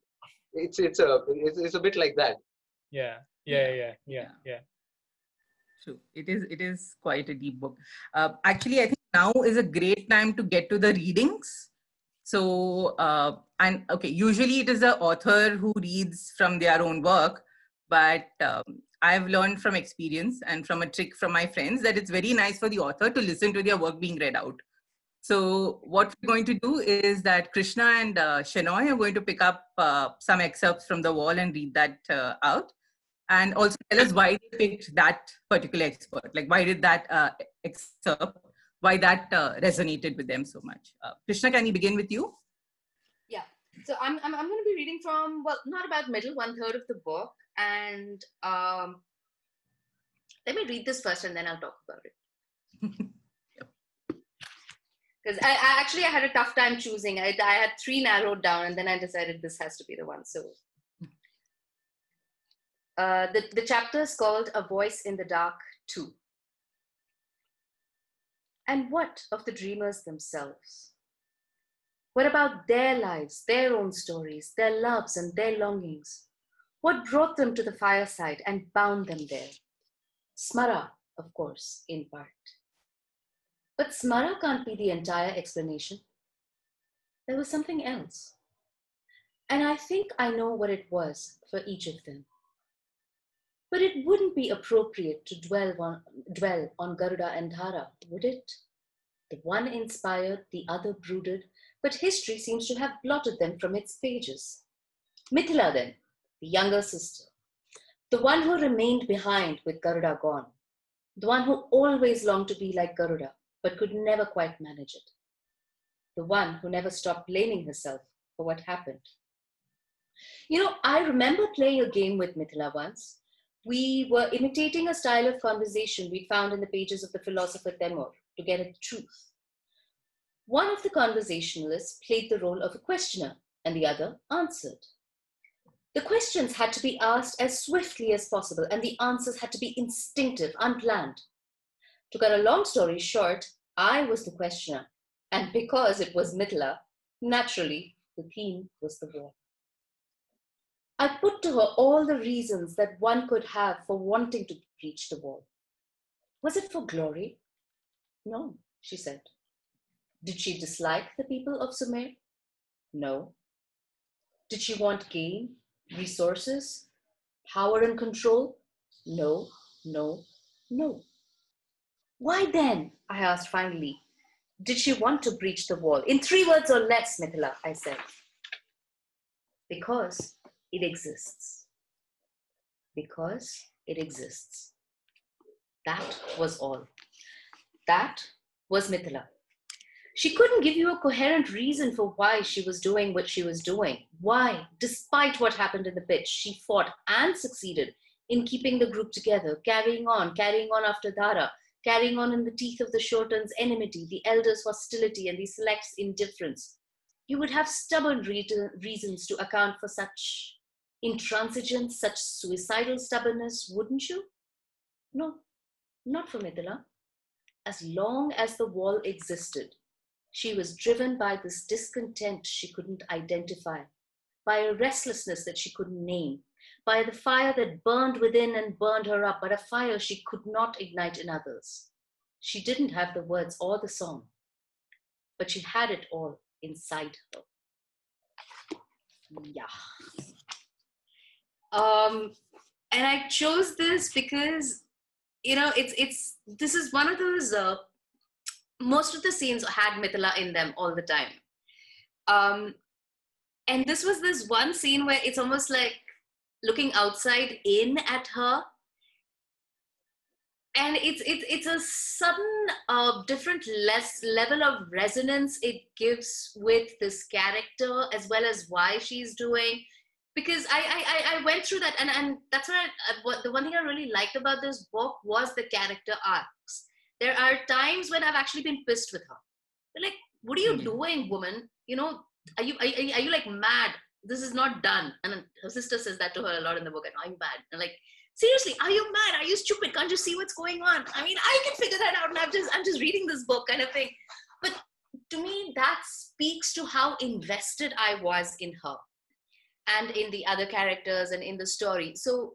It's it's a it's, it's a bit like that. Yeah yeah yeah. yeah yeah so it is it is quite a deep book. Uh, actually i think now is a great time to get to the readings. So, uh, and okay, usually it is the author who reads from their own work, but um, I've learned from experience and from a trick from my friends that it's very nice for the author to listen to their work being read out. So, what we're going to do is that Krishna and uh, Shenoy are going to pick up uh, some excerpts from the wall and read that uh, out. And also tell us why they picked that particular expert. Like, why did that uh, excerpt why that uh, resonated with them so much. Uh, Krishna, can you begin with you? Yeah. So I'm, I'm, I'm going to be reading from, well, not about middle, one third of the book. And um, let me read this first and then I'll talk about it. Because I, I, actually I had a tough time choosing. I, I had three narrowed down and then I decided this has to be the one. So uh, the, the chapter is called A Voice in the Dark 2. And what of the dreamers themselves? What about their lives, their own stories, their loves, and their longings? What brought them to the fireside and bound them there? Smara, of course, in part. But Smara can't be the entire explanation. There was something else. And I think I know what it was for each of them. But it wouldn't be appropriate to dwell on, dwell on Garuda and Dhara, would it? The one inspired, the other brooded, but history seems to have blotted them from its pages. Mithila, then, the younger sister, the one who remained behind with Garuda gone, the one who always longed to be like Garuda, but could never quite manage it, the one who never stopped blaming herself for what happened. You know, I remember playing a game with Mithila once we were imitating a style of conversation we found in the pages of the philosopher Temur, to get at the truth. One of the conversationalists played the role of a questioner, and the other answered. The questions had to be asked as swiftly as possible, and the answers had to be instinctive, unplanned. To cut a long story short, I was the questioner, and because it was Mithila, naturally, the theme was the war. I put to her all the reasons that one could have for wanting to breach the wall. Was it for glory? No, she said. Did she dislike the people of Sumer? No. Did she want gain, resources, power and control? No, no, no. Why then? I asked finally. Did she want to breach the wall? In three words or less, Mithila, I said. Because it exists. Because it exists. That was all. That was Mithila. She couldn't give you a coherent reason for why she was doing what she was doing. Why, despite what happened in the pitch, she fought and succeeded in keeping the group together, carrying on, carrying on after Dara, carrying on in the teeth of the Shotan's enmity, the elders' hostility, and the select's indifference. You would have stubborn re- reasons to account for such intransigence, such suicidal stubbornness, wouldn't you? No, not for Mithila. As long as the wall existed, she was driven by this discontent she couldn't identify, by a restlessness that she couldn't name, by the fire that burned within and burned her up, but a fire she could not ignite in others. She didn't have the words or the song, but she had it all inside her. Yeah. Um, and I chose this because, you know, it's it's this is one of those. Uh, most of the scenes had Mithila in them all the time. Um, and this was this one scene where it's almost like looking outside in at her and it's it's it's a sudden uh, different less level of resonance it gives with this character as well as why she's doing because I I, I went through that and and that's what, I, uh, what the one thing I really liked about this book was the character arcs. There are times when I've actually been pissed with her. They're like, what are you mm-hmm. doing, woman? You know, are you are, are you like mad? this is not done and her sister says that to her a lot in the book and i'm bad and like seriously are you mad are you stupid can't you see what's going on i mean i can figure that out and i'm just i'm just reading this book kind of thing but to me that speaks to how invested i was in her and in the other characters and in the story so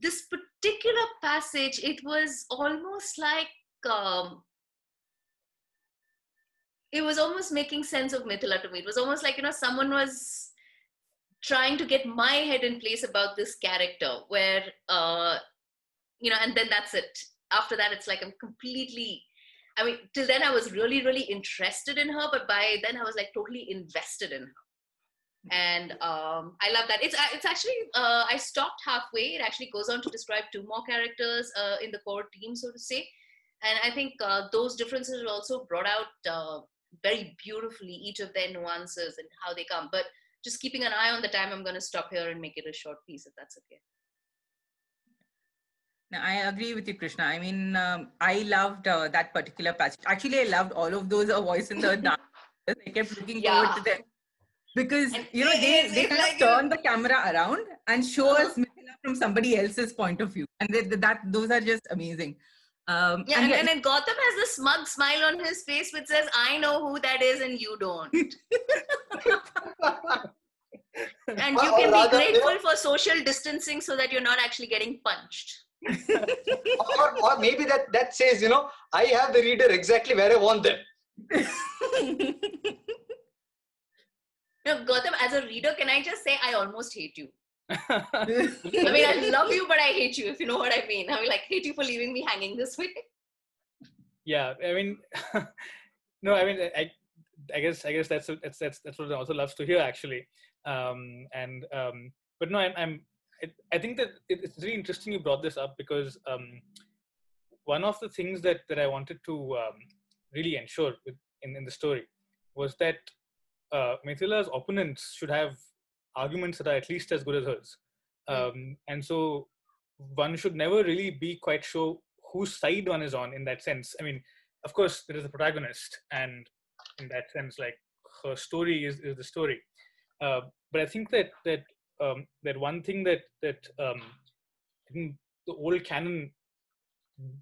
this particular passage it was almost like um, it was almost making sense of Mithila to me. It was almost like, you know, someone was trying to get my head in place about this character where uh you know and then that's it after that it's like i'm completely i mean till then i was really really interested in her but by then i was like totally invested in her and um, I love that. It's it's actually uh, I stopped halfway. It actually goes on to describe two more characters uh, in the core team, so to say. And I think uh, those differences are also brought out uh, very beautifully, each of their nuances and how they come. But just keeping an eye on the time, I'm going to stop here and make it a short piece if that's okay. Now, I agree with you, Krishna. I mean, um, I loved uh, that particular passage. Actually, I loved all of those A Voice in the Dark. I kept looking yeah. forward to them because and you know they they kind like of turn the camera around and show uh-huh. us Mithila from somebody else's point of view, and they, that those are just amazing. Um, yeah, and, and, and Gautam has a smug smile on his face which says, "I know who that is, and you don't." and you can be grateful for social distancing so that you're not actually getting punched. or, or maybe that that says, you know, I have the reader exactly where I want them. no, Gautam, as a reader, can I just say I almost hate you? I mean, I love you, but I hate you, if you know what I mean. I mean, like, hate you for leaving me hanging this way. Yeah, I mean, no, I mean, I, I guess, I guess that's that's that's that's what I also loves to hear, actually. Um, and um, but no, I'm, I'm I think that it's really interesting you brought this up because um, one of the things that that I wanted to um, really ensure with, in in the story was that uh, Mithila's opponents should have arguments that are at least as good as hers. Hmm. Um, and so one should never really be quite sure whose side one is on in that sense. I mean, of course, there is a protagonist, and in that sense, like her story is, is the story. Uh, but I think that that um, that one thing that that um, I think the old canon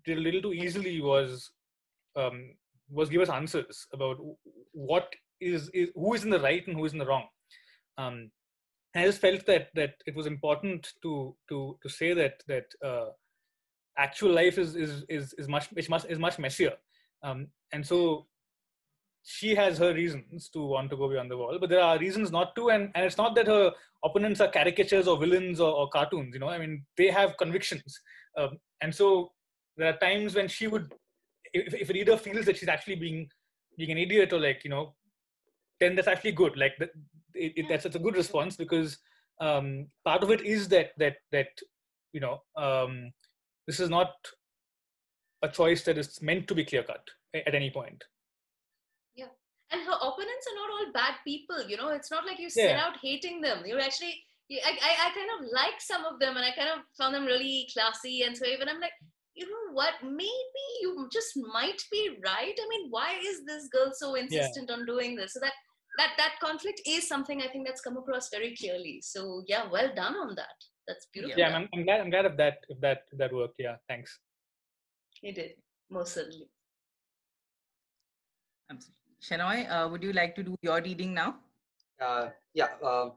did a little too easily was um, was give us answers about what is, is who is in the right and who is in the wrong. Um, I just felt that that it was important to to to say that that uh, actual life is is is, is much is much is much messier, um, and so she has her reasons to want to go beyond the wall, but there are reasons not to, and and it's not that her opponents are caricatures or villains or, or cartoons. You know, I mean, they have convictions, um, and so there are times when she would, if, if a reader feels that she's actually being being an idiot or like you know, then that's actually good. Like it, it, that's, that's a good response because um, part of it is that that that you know um, this is not a choice that is meant to be clear cut at any point. Yeah. And her opponents are not all bad people you know? It's not like you set Yeah. out hating them. You're actually I, I, I kind of like some of them and i kind of found them really classy and so even i'm like you know what? Maybe you just might be right. I mean why is this girl so insistent on doing this? So that that that conflict is something i think that's come across very clearly so yeah well done on that that's beautiful yeah I'm, I'm glad i'm glad of that if that if that worked yeah thanks you did most certainly Absolutely. Shenoy, uh, would you like to do your reading now? Uh, yeah, uh,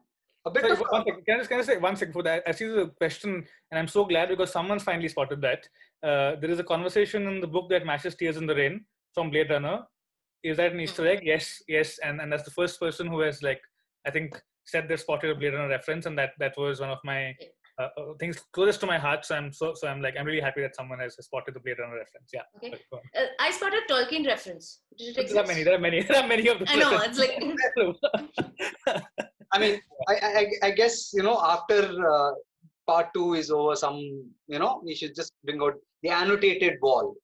a bit Sorry, of one second. Can I, just, can I say one second for that? I see the question, and I'm so glad because someone's finally spotted that. Uh, there is a conversation in the book that matches Tears in the Rain from Blade Runner. Is that an Easter egg? Yes, yes. And, and that's the first person who has, like, I think, said they spotted a Blade Runner reference, and that that was one of my uh, uh, things closest to my heart. So I'm so so I'm like I'm really happy that someone has spotted the Blade Runner reference. Yeah. Okay. Sorry, uh, i spotted tolkien reference did it There are many. There are many. There are many of the. i know it's like I mean, I, I, I guess you know after uh, part two is over, some you know we should just bring out the annotated wall.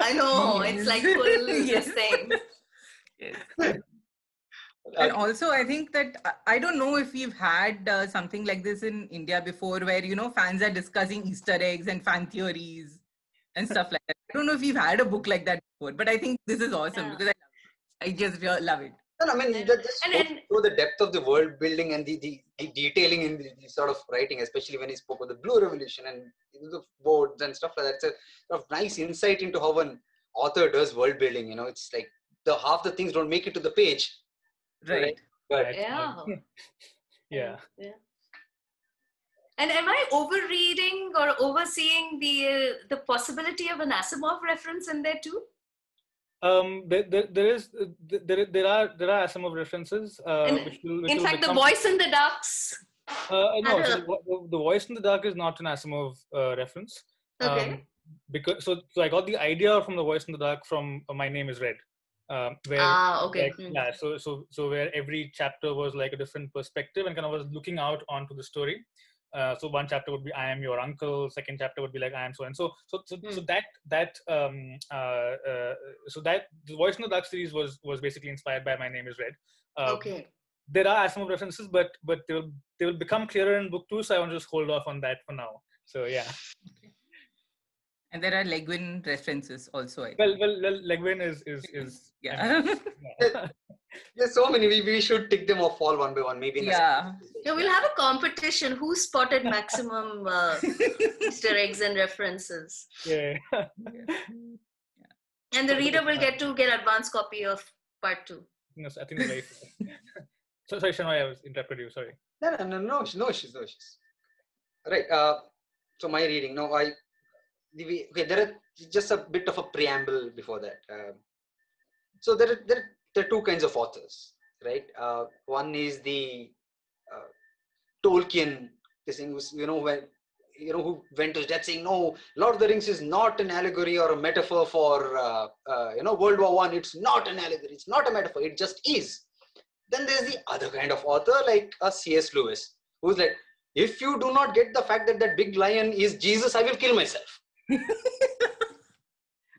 I know it's like full Yes. this thing. Yes. and also i think that I- i don't know if we've had uh, something like this in india before where you know fans are discussing easter eggs and fan theories and stuff like that i don't know if we've had a book like that before but i think this is awesome Yeah. because i, love it. I just love it And I mean, And- that just and- and- show the depth of the world building and the, the, the detailing in the, the sort of writing, especially when he spoke of the Blue Revolution and the boards and stuff like that. It's a sort of nice insight into how an author does world building. You know, it's like the half the things don't make it to the page, right but Yeah. Yeah. Yeah. And am I overreading or overseeing the uh, the possibility of an Asimov reference in there too? Um, there, there, there is uh, there, there are there are some of references. Uh, And which will, which In fact, the voice in the dark. Uh, no, so the, the voice in the dark is not an Asimov uh, reference. Okay. Um, because so, so I got the idea from the voice in the dark from uh, My Name Is Red, um, where ah, okay. like, Hmm. yeah, so so so where every chapter was like a different perspective and kind of was looking out onto the story. Uh, so one chapter would be I am your uncle. Second chapter would be like I am so and so. So so, so Hmm. that that um uh, uh so that the voice in the dark series was was basically inspired by My Name Is Red. Uh, okay. There are Asimov references, but but they will they will become clearer in book two. So I want to just hold off on that for now. So yeah. and there are Le Guin references also I think. Well well, well Le Guin is is is I mean, yeah. there's so many. We, we should tick them off all one by one. Maybe yeah Yeah, we'll have a competition. Who spotted maximum uh, Easter eggs and references? yeah. And the reader will get to get advance copy of part two. Yes, I think that's very so sorry, Shenoy, I was interrupted you. Sorry. No, no, no, no, sh- no issues, no issues. Right. Uh, so my reading. Now I, the, way- okay, there are just a bit of a preamble before that. Um so there are, there, are, there are two kinds of authors, right? Uh, one is the uh, Tolkien, this thing was, you know, when you know who went to death saying no lord of the rings is not an allegory or a metaphor for uh, uh, you know world war one. It's not an allegory. It's not a metaphor. It just is. Then there's the other kind of author like a cs lewis who's like if you do not get the fact that that big lion is jesus i will kill myself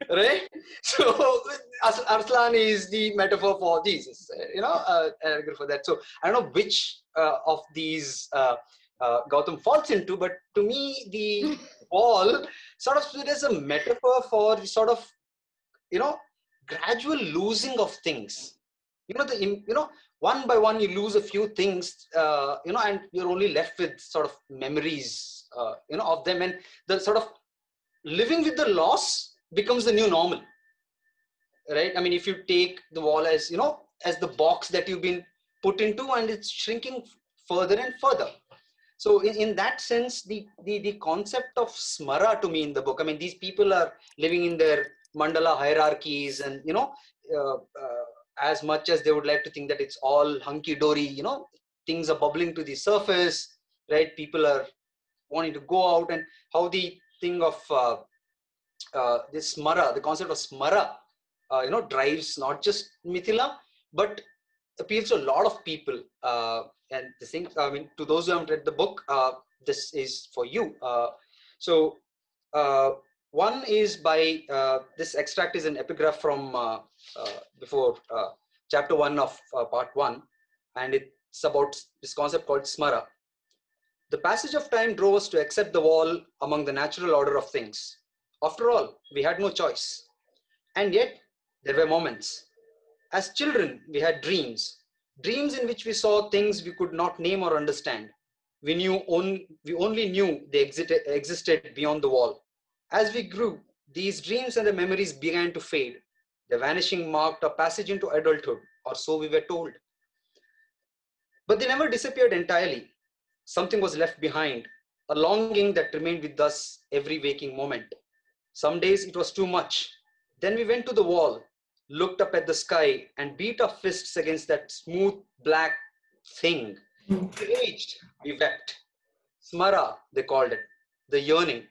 right? So Aslan is the metaphor for jesus uh, you know uh, allegory for that. So i don't know which uh, of these uh, uh, Gautam falls into, but to me, the wall sort of stood as a metaphor for sort of, you know, gradual losing of things. You know, the you know one by one you lose a few things, uh, you know, and you're only left with sort of memories, uh, you know, of them, and the sort of living with the loss becomes the new normal, right? I mean, if you take the wall as you know as the box that you've been put into, and it's shrinking further and further so in, in that sense the, the the concept of smara to me in the book i mean these people are living in their mandala hierarchies and you know uh, uh, as much as they would like to think that it's all hunky dory you know things are bubbling to the surface right people are wanting to go out and how the thing of uh, uh this smara the concept of smara uh, you know drives not just mithila but appeals to a lot of people. Uh, and the thing i mean to those who haven't read the book uh, this is for you. Uh, so uh, one is by this extract is an epigraph from before chapter one of part one and it's about this concept called smara. The passage of time drove us to accept the wall among the natural order of things after all we had no choice and yet there were moments as children we had dreams dreams in which we saw things we could not name or understand. We knew on, we only knew they existed, existed beyond the wall. As we grew, these dreams and the memories began to fade. The vanishing marked a passage into adulthood, or so we were told. But they never disappeared entirely. Something was left behind, a longing that remained with us every waking moment. Some days it was too much. Then we went to the wall, looked up at the sky and beat our fists against that smooth black thing. We raged, we wept. Smara, they called it, the yearning.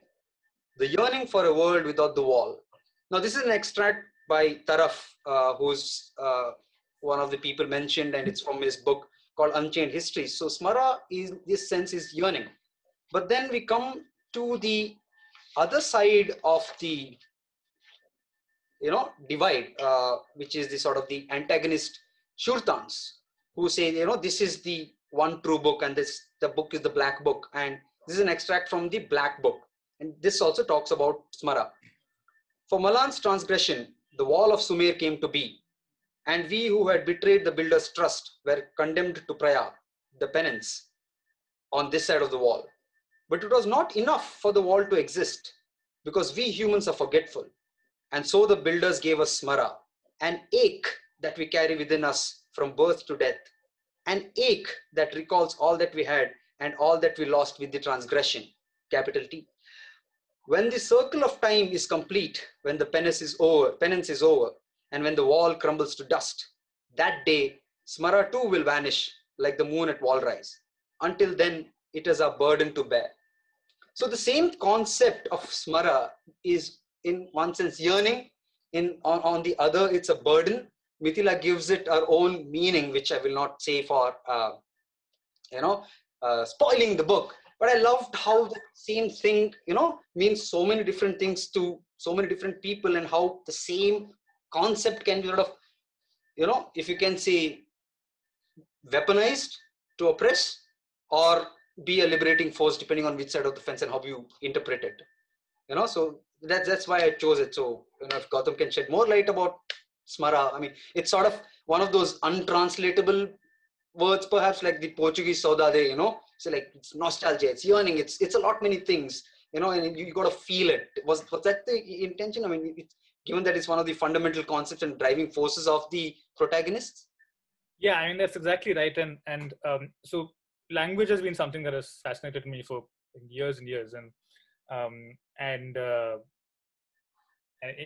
The yearning for a world without the wall. Now, this is an extract by Taraf, uh, who's uh, one of the people mentioned, and it's from his book called Unchained History. So, Smara, is this sense is yearning. But then we come to the other side of the you know divide uh, which is the sort of the antagonist shurtans who say you know this is the one true book and this the book is the black book and this is an extract from the black book. And this also talks about smara. For malan's transgression the wall of sumer came to be. And we who had betrayed the builder's trust were condemned to praya the penance on this side of the wall but it was not enough for the wall to exist because we humans are forgetful and so the builders gave us smara, an ache that we carry within us from birth to death, an ache that recalls all that we had and all that we lost with the transgression, capital T. When the circle of time is complete, when the penance is over, penance is over, and when the wall crumbles to dust, that day, smara too will vanish like the moon at wall rise. Until then, it is our burden to bear. So the same concept of smara is in one sense yearning in on, on the other it's a burden. Mithila gives it her own meaning which i will not say for uh, you know uh, spoiling the book. But i loved how the same thing you know means so many different things to so many different people and how the same concept can be sort of you know if you can say weaponized to oppress or be a liberating force depending on which side of the fence and how you interpret it you know so that's that's why I chose it. So you know, if Gautam can shed more light about Smara, I mean, it's sort of one of those untranslatable words, perhaps like the Portuguese saudade. You know, so like it's nostalgia, it's yearning, it's it's a lot many things. You know, and you, you got to feel it. Was was that the intention? I mean, given that it's one of the fundamental concepts and driving forces of the protagonists. Yeah, I mean that's exactly right. And and um, so language has been something that has fascinated me for years and years. And um, and uh,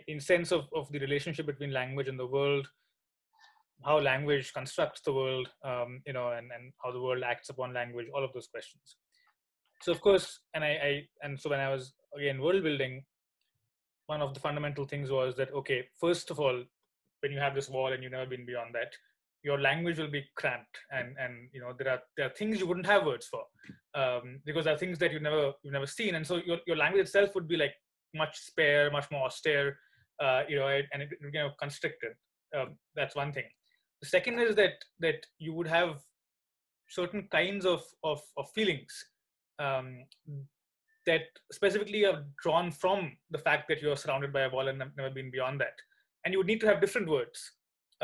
in sense of, of the relationship between language and the world how language constructs the world um, you know and, and how the world acts upon language all of those questions so of course and I, I and so when i was again world building one of the fundamental things was that okay first of all when you have this wall and you've never been beyond that your language will be cramped and and you know there are there are things you wouldn't have words for um, because there are things that you never you've never seen and so your, your language itself would be like much spare, much more austere, uh, you know, and it, you know, constricted. Um, that's one thing. The second is that that you would have certain kinds of of, of feelings um, that specifically are drawn from the fact that you're surrounded by a wall and have never been beyond that. and you would need to have different words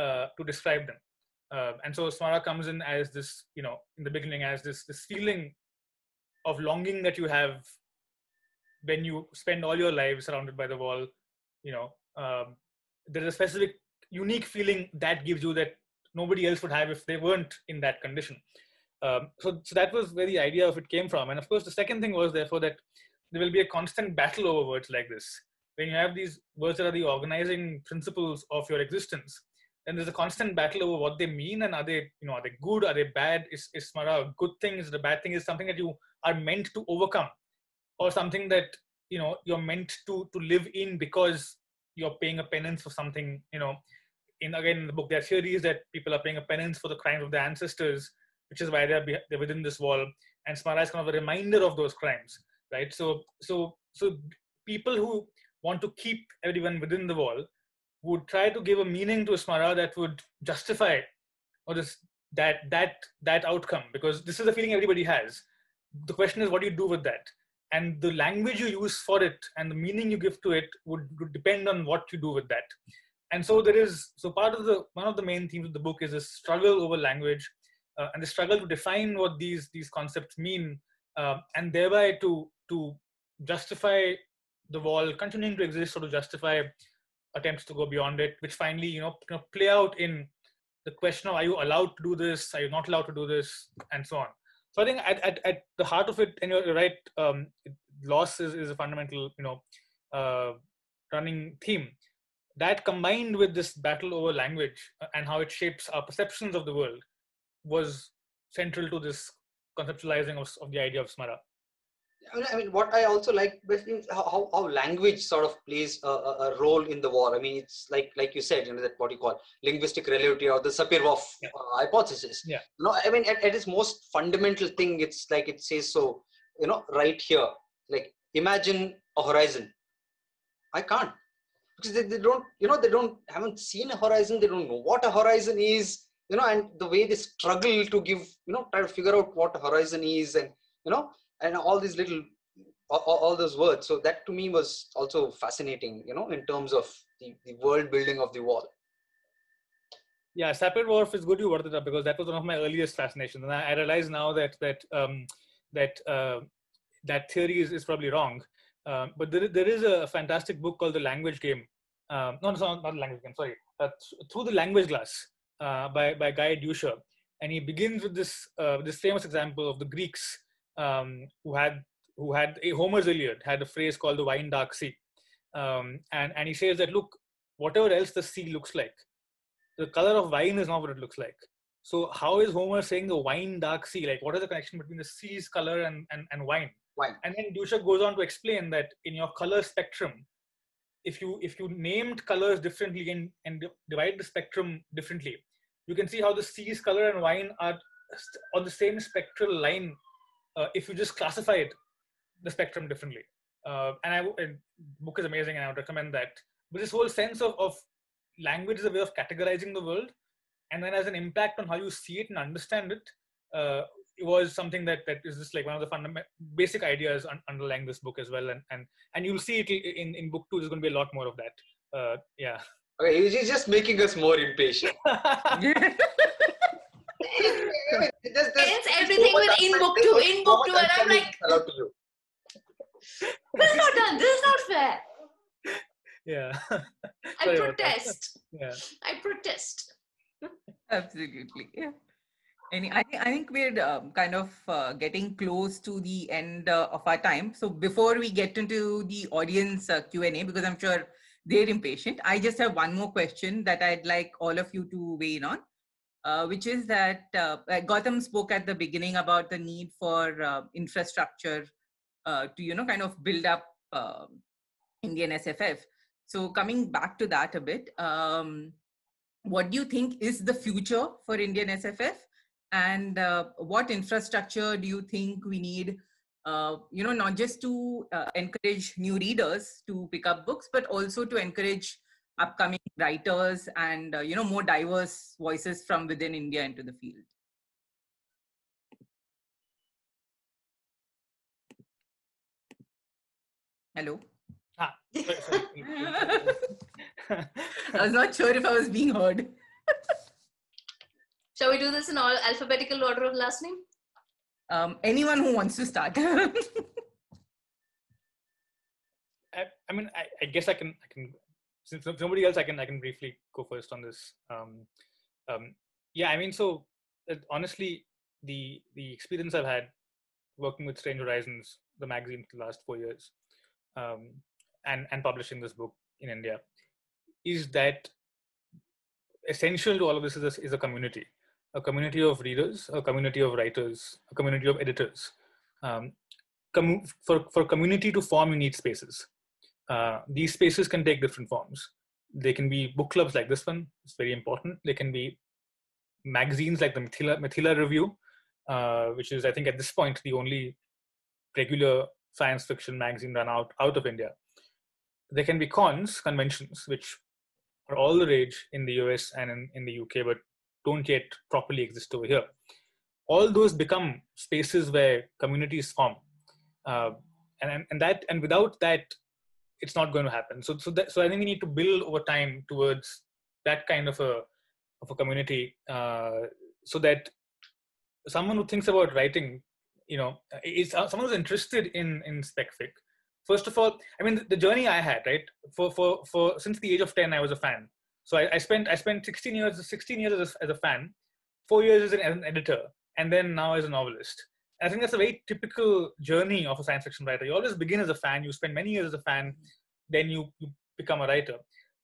uh, to describe them. Uh, and so smara comes in as this, you know, in the beginning as this this feeling of longing that you have when you spend all your life surrounded by the wall. You know, um, there is a specific, unique feeling that gives you that nobody else would have if they weren't in that condition. Um, so, so that was where the idea of it came from. And of course, the second thing was therefore that there will be a constant battle over words like this. When you have these words that are the organizing principles of your existence, then there's a constant battle over what they mean and are they, you know, are they good, are they bad? Is is a good thing? Is the bad thing? Is something that you are meant to overcome, or something that you know you're meant to to live in because you're paying a penance for something. You know, in again in the book there are theories that people are paying a penance for the crimes of their ancestors, which is why they're they're within this wall. And smara is kind of a reminder of those crimes right so so so people who want to keep everyone within the wall would try to give a meaning to a smara that would justify or this that that that outcome because this is the feeling everybody has. The question is what do you do with that? And the language you use for it and the meaning you give to it would, would depend on what you do with that. And so there is so part of the one of the main themes of the book is a struggle over language uh, and the struggle to define what these these concepts mean uh, and thereby to to justify the wall continuing to exist or to justify attempts to go beyond it, which finally, you know, play out in the question of are you allowed to do this, are you not allowed to do this, and so on. So I think at, at, at the heart of it, and you're right, um, loss is, is a fundamental, you know, uh, running theme. That combined with this battle over language uh, and how it shapes our perceptions of the world was central to this conceptualizing of, of the idea of smara. I mean, what I also like is how, how language sort of plays a, a, role in the war. I mean, it's like like you said, you know, that what you call linguistic relativity or the Sapir-Whorf yeah. uh, hypothesis. Yeah. No, I mean, at, at, its most fundamental thing, it's like it says so. You know, right here, like imagine a horizon. I can't because they, they don't, you know, they don't haven't seen a horizon. They don't know what a horizon is. You know, and the way they struggle to give, you know, try to figure out what a horizon is, and you know and all these little all, all, those words. So that to me was also fascinating you know in terms of the, the world building of the wall. Yeah Sapir-Whorf is good you brought it up because that was one of my earliest fascinations. And i, I realize now that that um, that uh, that theory is, is probably wrong. Uh, but there, there is a fantastic book called the language game. Um, no, no, not language game sorry. Uh, th- through the language glass uh, by by guy Deutscher and he begins with this uh, this famous example of the greeks um, who had who had a Homer's Iliad had a phrase called the wine dark sea, um, and and he says that look, whatever else the sea looks like, the color of wine is not what it looks like. So how is Homer saying the wine dark sea? Like what is the connection between the sea's color and and, and wine? Wine. And then Deutscher goes on to explain that in your color spectrum, if you if you named colors differently and, and divide the spectrum differently, you can see how the sea's color and wine are on the same spectral line uh, if you just classify it the spectrum differently. Uh, and i and book is amazing and i would recommend that. But this whole sense of, of language is a way of categorizing the world. And then has an impact on how you see it and understand it uh, it was something that that is just like one of the fundamental basic ideas un- underlying this book as well. And and and you'll see it in in book two there's going to be a lot more of that. Uh, yeah. Okay he's just making us more impatient there's, there's everything with in book two, in book two, and I'm like, this is not done. This is not fair. Yeah. I protest. Yeah. I protest. Absolutely. Yeah. Any, I, I think we're um, kind of uh, getting close to the end uh, of our time. So before we get into the audience uh, Q&A, because I'm sure they're impatient, I just have one more question that I'd like all of you to weigh in on uh, which is that uh, Gautam spoke at the beginning about the need for uh, infrastructure uh, to, you know, kind of build up um, Indian SFF. So coming back to that a bit, um, what do you think is the future for Indian SFF? And uh, what infrastructure do you think we need uh, you know, not just to uh, encourage new readers to pick up books, but also to encourage upcoming writers and uh, you know more diverse voices from within india into the field hello ah, I was not sure if I was being heard. Shall we do this in all alphabetical order of last name? Um, anyone who wants to start. I, I mean, I, I, guess I can, I can, since nobody else, I can, I can briefly go first on this. Um, um, yeah, I mean, so uh, honestly, the the experience I've had working with Strange Horizons, the magazine for the last four years, um, and and publishing this book in India, is that essential to all of this is a, is a community, a community of readers, a community of writers, a community of editors. Um, com- for for community to form, you need spaces. Uh, these spaces can take different forms. They can be book clubs like this one. It's very important. They can be magazines like the Mithila, Mithila Review, uh, which is, I think, at this point, the only regular science fiction magazine run out, out of India. There can be cons, conventions, which are all the rage in the US and in, in the UK, but don't yet properly exist over here. All those become spaces where communities form. Uh, and, and that and without that it's not going to happen. So so that, so I think we need to build over time towards that kind of a of a community, uh, so that someone who thinks about writing, you know, is uh, someone who's interested in in specfic. First of all, I mean the, the, journey I had, right? For for for since the age of ten, I was a fan. So I, I spent I spent 16 years 16 years as a, as a fan, four years as an, as an editor, and then now as a novelist. I think that's a very typical journey of a science fiction writer. You always begin as a fan, you spend many years as a fan, then you, you become a writer.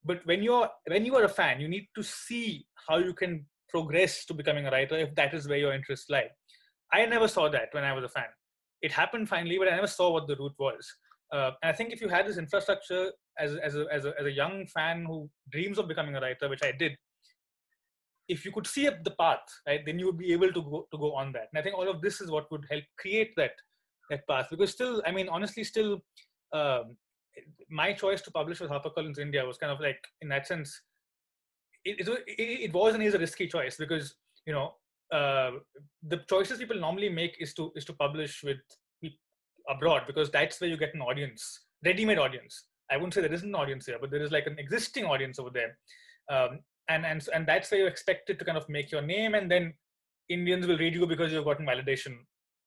But when you're when you are a fan, you need to see how you can progress to becoming a writer if that is where your interests lie. I never saw that when I was a fan. It happened finally, but I never saw what the route was. Uh, and I think if you had this infrastructure as, as, a, as, a, as a young fan who dreams of becoming a writer, which I did, if you could see up the path, right, then you would be able to go to go on that. And I think all of this is what would help create that that path. Because still, I mean, honestly, still, um, my choice to publish with HarperCollins India was kind of like, in that sense, it, it, it was and is a risky choice because you know uh, the choices people normally make is to is to publish with abroad because that's where you get an audience, ready-made audience. I wouldn't say there isn't an audience here, but there is like an existing audience over there. Um, and and and that's where you're expected to kind of make your name and then indians will read you because you've gotten validation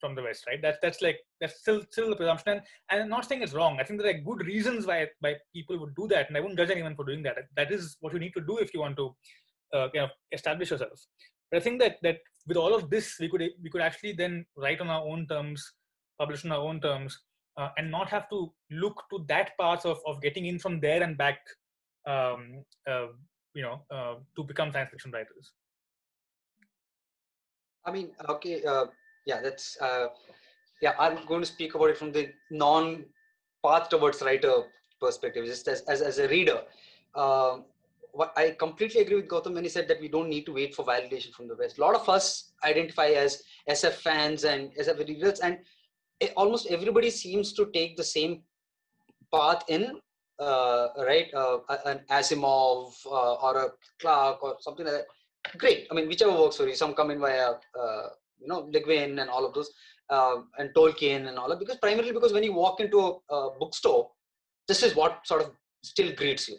from the west right? That's that's like that's still still the presumption. And, and i'm not saying it's wrong. I think there are good reasons why why people would do that and i wouldn't judge anyone for doing that. That is what you need to do if you want to uh, kind of establish yourself. But i think that that with all of this we could we could actually then write on our own terms publish on our own terms uh, and not have to look to that path of, of getting in from there and back um, uh, you know uh, to become science fiction writers i mean okay uh, yeah that's uh, yeah i'm going to speak about it from the non path towards writer perspective just as, as, as a reader um, what I completely agree with Gautam when he said that we don't need to wait for validation from the West. A lot of us identify as SF fans and SF readers, and almost everybody seems to take the same path in uh, right, uh, an Asimov uh, or a Clarke or something like that, great. I mean, whichever works for you. Some come in via, uh, you know, Le and all of those, um, and Tolkien and all of because primarily because when you walk into a, a, bookstore, this is what sort of still greets you,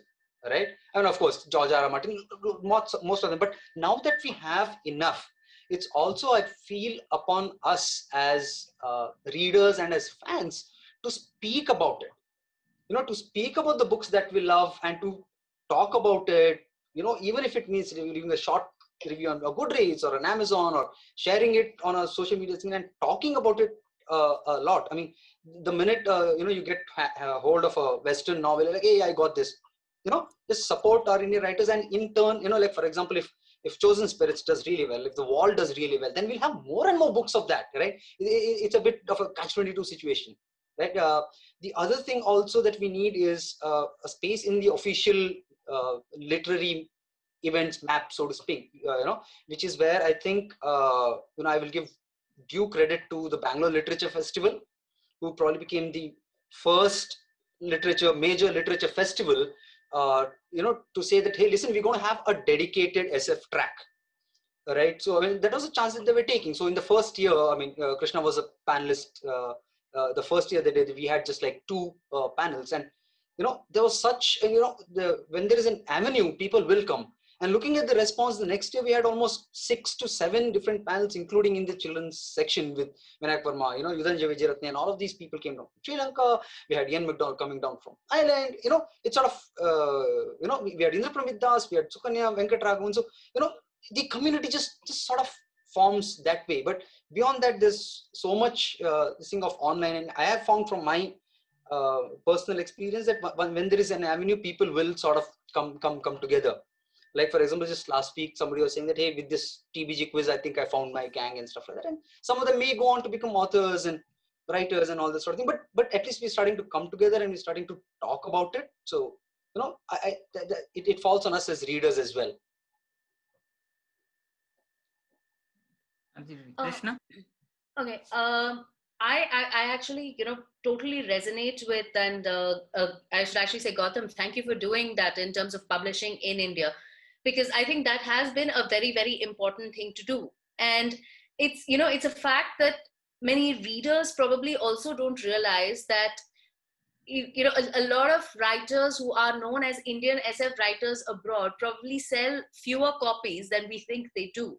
right? And of course, George R. R. Martin, most, most of them. But now that we have enough, it's also I feel upon us as uh, readers and as fans to speak about it you know to speak about the books that we love and to talk about it you know even if it means leaving a short review on a goodreads or an amazon or sharing it on a social media thing and talking about it uh, a lot. I mean the minute uh, you know you get ha- hold of a western novel like hey i got this. You know just support our indian writers and in turn you know like for example if if chosen spirits does really well if the wall does really well then we'll have more and more books of that right? It's a bit of a catch 22 situation right uh, the other thing also that we need is uh, a space in the official uh, literary events map so to speak uh, you know which is where i think uh, you know i will give due credit to the bangalore literature festival who probably became the first literature major literature festival uh, you know to say that hey listen we're going to have a dedicated sf track right? So i mean that was a chance that they were taking. So in the first year i mean krishna was a panelist uh, the first year that we had just like two uh, panels. And you know there was such you know the when there is an avenue people will come. And looking at the response the next year we had almost six to seven different panels including in the children's section with Vinayak Verma you know Yudhanjaya Wijeratne and all of these people came down from Sri Lanka. We had Ian McDonald coming down from Ireland. You know it's sort of uh, you know we, had Indrapramit we had Sukanya Venkat so you know the community just just sort of forms that way. But beyond that there's so much uh, thing of online and i have found from my uh, personal experience that when, there is an avenue people will sort of come come come together. Like for example just last week somebody was saying that hey with this tbg quiz i think i found my gang and stuff like that. And some of them may go on to become authors and writers and all this sort of thing but but at least we're starting to come together and we're starting to talk about it. So you know i, I it, it falls on us as readers as well Krishna? Uh, okay. Um, I, I, I, actually, you know, totally resonate with, and uh, uh, I should actually say, Gautam, thank you for doing that in terms of publishing in India, because I think that has been a very, very important thing to do. And it's, you know, it's a fact that many readers probably also don't realize that you, you know a, a, lot of writers who are known as indian sf writers abroad probably sell fewer copies than we think they do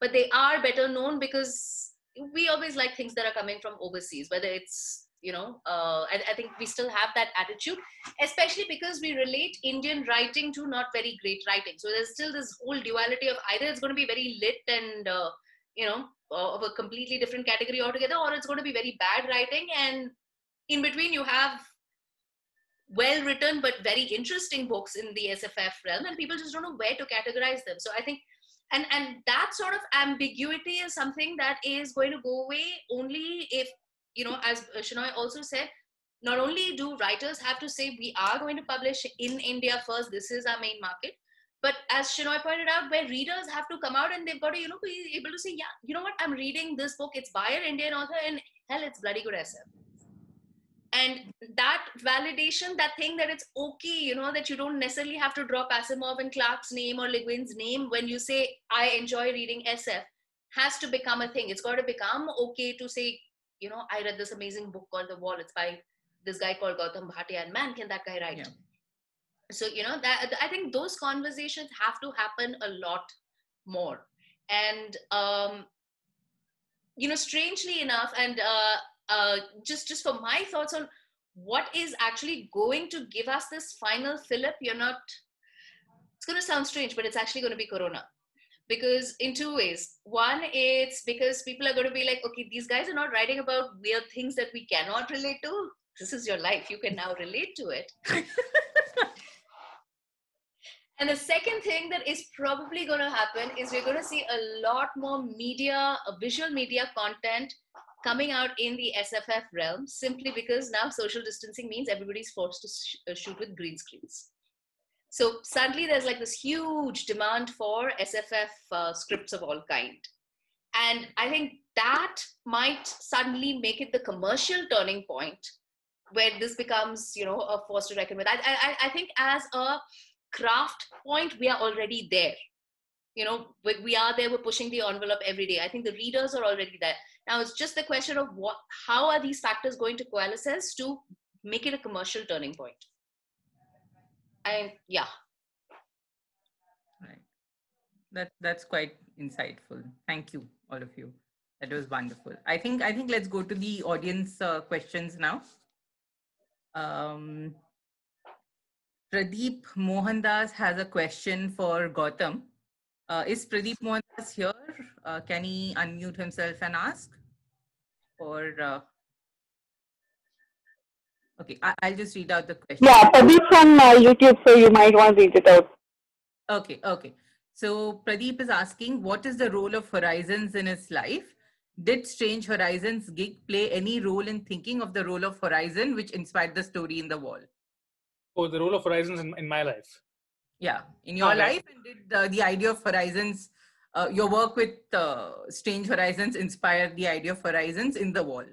but they are better known because we always like things that are coming from overseas whether it's you know uh, I, I, think we still have that attitude especially because we relate indian writing to not very great writing. So there's still this whole duality of either it's going to be very lit and uh, you know uh, of a completely different category altogether or it's going to be very bad writing and in between you have well written but very interesting books in the sff realm and people just don't know where to categorize them. So i think and and that sort of ambiguity is something that is going to go away only if you know as shenoy also said not only do writers have to say we are going to publish in india first this is our main market. But as shenoy pointed out where readers have to come out and they've got to you know be able to say yeah you know what? I'm reading this book. It's by an indian author and hell it's bloody good sf and that validation that thing that it's okay you know that you don't necessarily have to drop asimov and clarke's name or le guin's name when you say i enjoy reading sf has to become a thing. It's got to become okay to say you know i read this amazing book called the wall. It's by this guy called gautam bhatia and man can that guy write? Yeah. so you know that i think those conversations have to happen a lot more. And um you know strangely enough and uh uh, just just for my thoughts on what is actually going to give us this final fillip you're not it's going to sound strange but it's actually going to be corona. Because in two ways. One it's because people are going to be like okay these guys are not writing about weird things that we cannot relate to. This is your life. You can now relate to it. And the second thing that is probably going to happen is we're going to see a lot more media visual media content coming out in the SFF realm simply because now social distancing means everybody's forced to sh- uh, shoot with green screens. So suddenly there's like this huge demand for SFF uh, scripts of all kind. And I think that might suddenly make it the commercial turning point where this becomes, you know, a force to reckon with. I, I, I think as a craft point, we are already there. You know, we are there, we're pushing the envelope every day. I think the readers are already there now it's just the question of what, how are these factors going to coalesce to make it a commercial turning point? And yeah. Right. That that's quite insightful. Thank you, all of you. That was wonderful. I think I think let's go to the audience uh, questions now. Um, Pradeep Mohandas has a question for Gautam. Uh, is Pradeep Mohandas here? Uh, can he unmute himself and ask? Or uh... okay, I- will just read out the question. Yeah, Pradeep from uh, YouTube, so you might want to read it out. Okay, okay. So Pradeep is asking, what is the role of Horizons in his life? Did Strange Horizons gig play any role in thinking of the role of Horizon, which inspired the story in the wall? Oh, the role of Horizons in, in my life yeah in your life and did the, the idea of horizons uh, your work with uh, strange horizons inspired the idea of horizons in the wall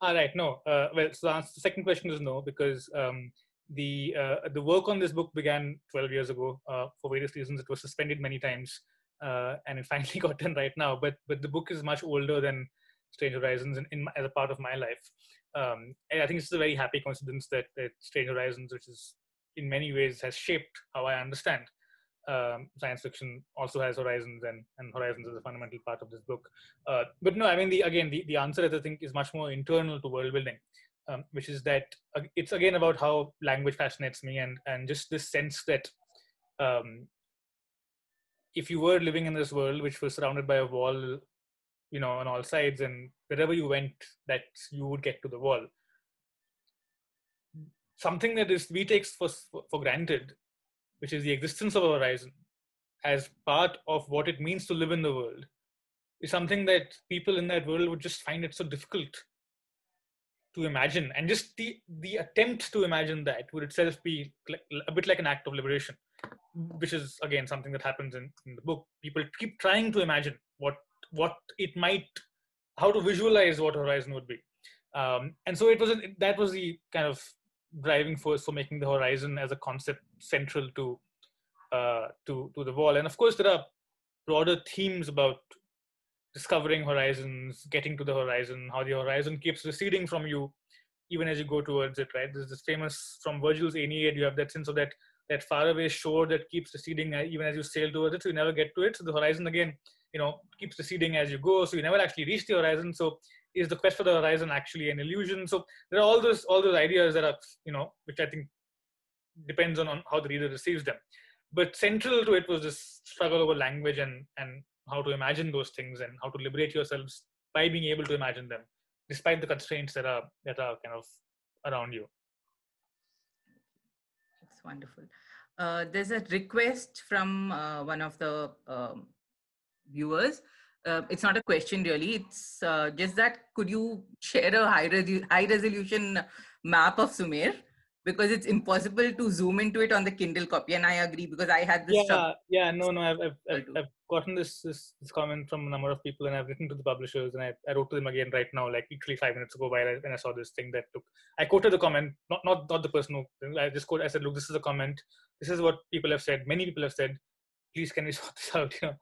all right no uh, well so the second question is no because um, the uh, the work on this book began 12 years ago. Uh, for various reasons it was suspended many times uh, and it finally got done right now. But but the book is much older than Strange Horizons in, in my, as a part of my life. Um, and I think it's a very happy coincidence that, that Strange Horizons, which is in many ways has shaped how I understand um, science fiction, also has horizons, and, and horizons is a fundamental part of this book. Uh, but no, I mean, the, again, the, the answer, I think, is much more internal to world building. Um, which is that uh, it's again about how language fascinates me and and just this sense that um, if you were living in this world which was surrounded by a wall you know on all sides and wherever you went that you would get to the wall something that is we take for, for granted which is the existence of a horizon as part of what it means to live in the world is something that people in that world would just find it so difficult to imagine. And just the the attempt to imagine that would itself be a bit like an act of liberation which is again something that happens in, in the book. People keep trying to imagine what what it might how to visualize what horizon would be. Um, and so it was that was the kind of driving force for making the horizon as a concept central to uh, to to the wall. And of course there are broader themes about discovering horizons getting to the horizon how the horizon keeps receding from you even as you go towards it right? There's this famous from virgil's aeneid you have that sense of that that faraway shore that keeps receding uh, even as you sail towards it so you never get to it. So the horizon again you know keeps receding as you go so you never actually reach the horizon. So is the quest for the horizon actually an illusion. So there are all those all those ideas that are you know which i think depends on, on how the reader receives them. But central to it was this struggle over language and and how to imagine those things and how to liberate yourselves by being able to imagine them despite the constraints that are that are kind of around you. It's wonderful. Uh, there's a request from uh, one of the um, viewers uh, it's not a question really. It's uh, just that could you share a high, re- high resolution map of sumer? Because it's impossible to zoom into it on the kindle copy and i agree because i had this yeah yeah no no i've, I've, I've, I've gotten this, this, this comment from a number of people and i've written to the publishers and i, I wrote to them again right now like literally five minutes ago while I, when i saw this thing that took i quoted the comment not not not the person who i just quote i said look this is a comment. This is what people have said many people have said please can we sort this out you know?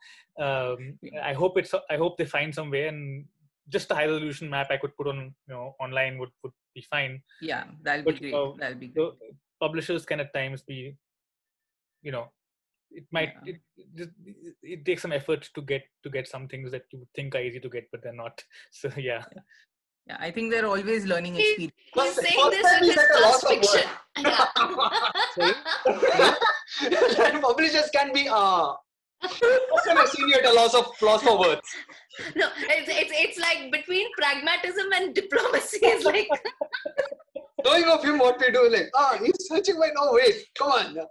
Um, i hope it's i hope they find some way and just a high resolution map i could put on you know online would, would be fine. Yeah that'll but, be great. uh, that'll be great. publishers can at times be you know it might yeah. it, it, it, takes some effort to get to get some things that you think are easy to get but they're not. So yeah. Yeah, I think they're always learning experience. He's saying this with his first fiction. Yeah. publishers can be uh First time I've seen you at a loss of loss for words. No, it's, it's it's like between pragmatism and diplomacy. It's like knowing of him what we do, like, ah, he's searching by no wait, come on. no,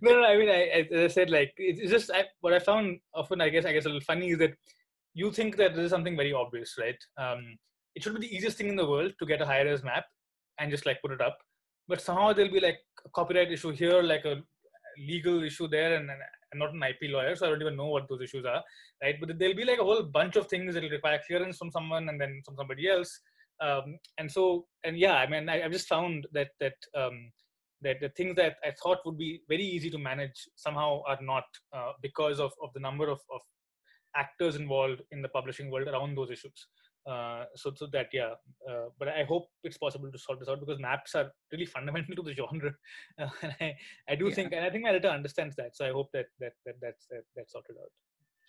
no, I mean, I, as I said, like, it's just I, what I found often, I guess, I guess a little funny is that you think that this is something very obvious, right? Um, it should be the easiest thing in the world to get a high res map and just like put it up, but somehow there'll be like a copyright issue here, like a legal issue there, and, and I'm not an IP lawyer, so I don't even know what those issues are, right? But there'll be like a whole bunch of things that will require clearance from someone and then from somebody else. Um, and so, and yeah, I mean, I, have just found that that um, that the things that I thought would be very easy to manage somehow are not uh, because of, of the number of, of actors involved in the publishing world around those issues. Uh, so, so that yeah, uh, but I hope it's possible to sort this out because maps are really fundamental to the genre, uh, and I, I do yeah. think, and I think my editor understands that. So I hope that that, that that's that, that's sorted out.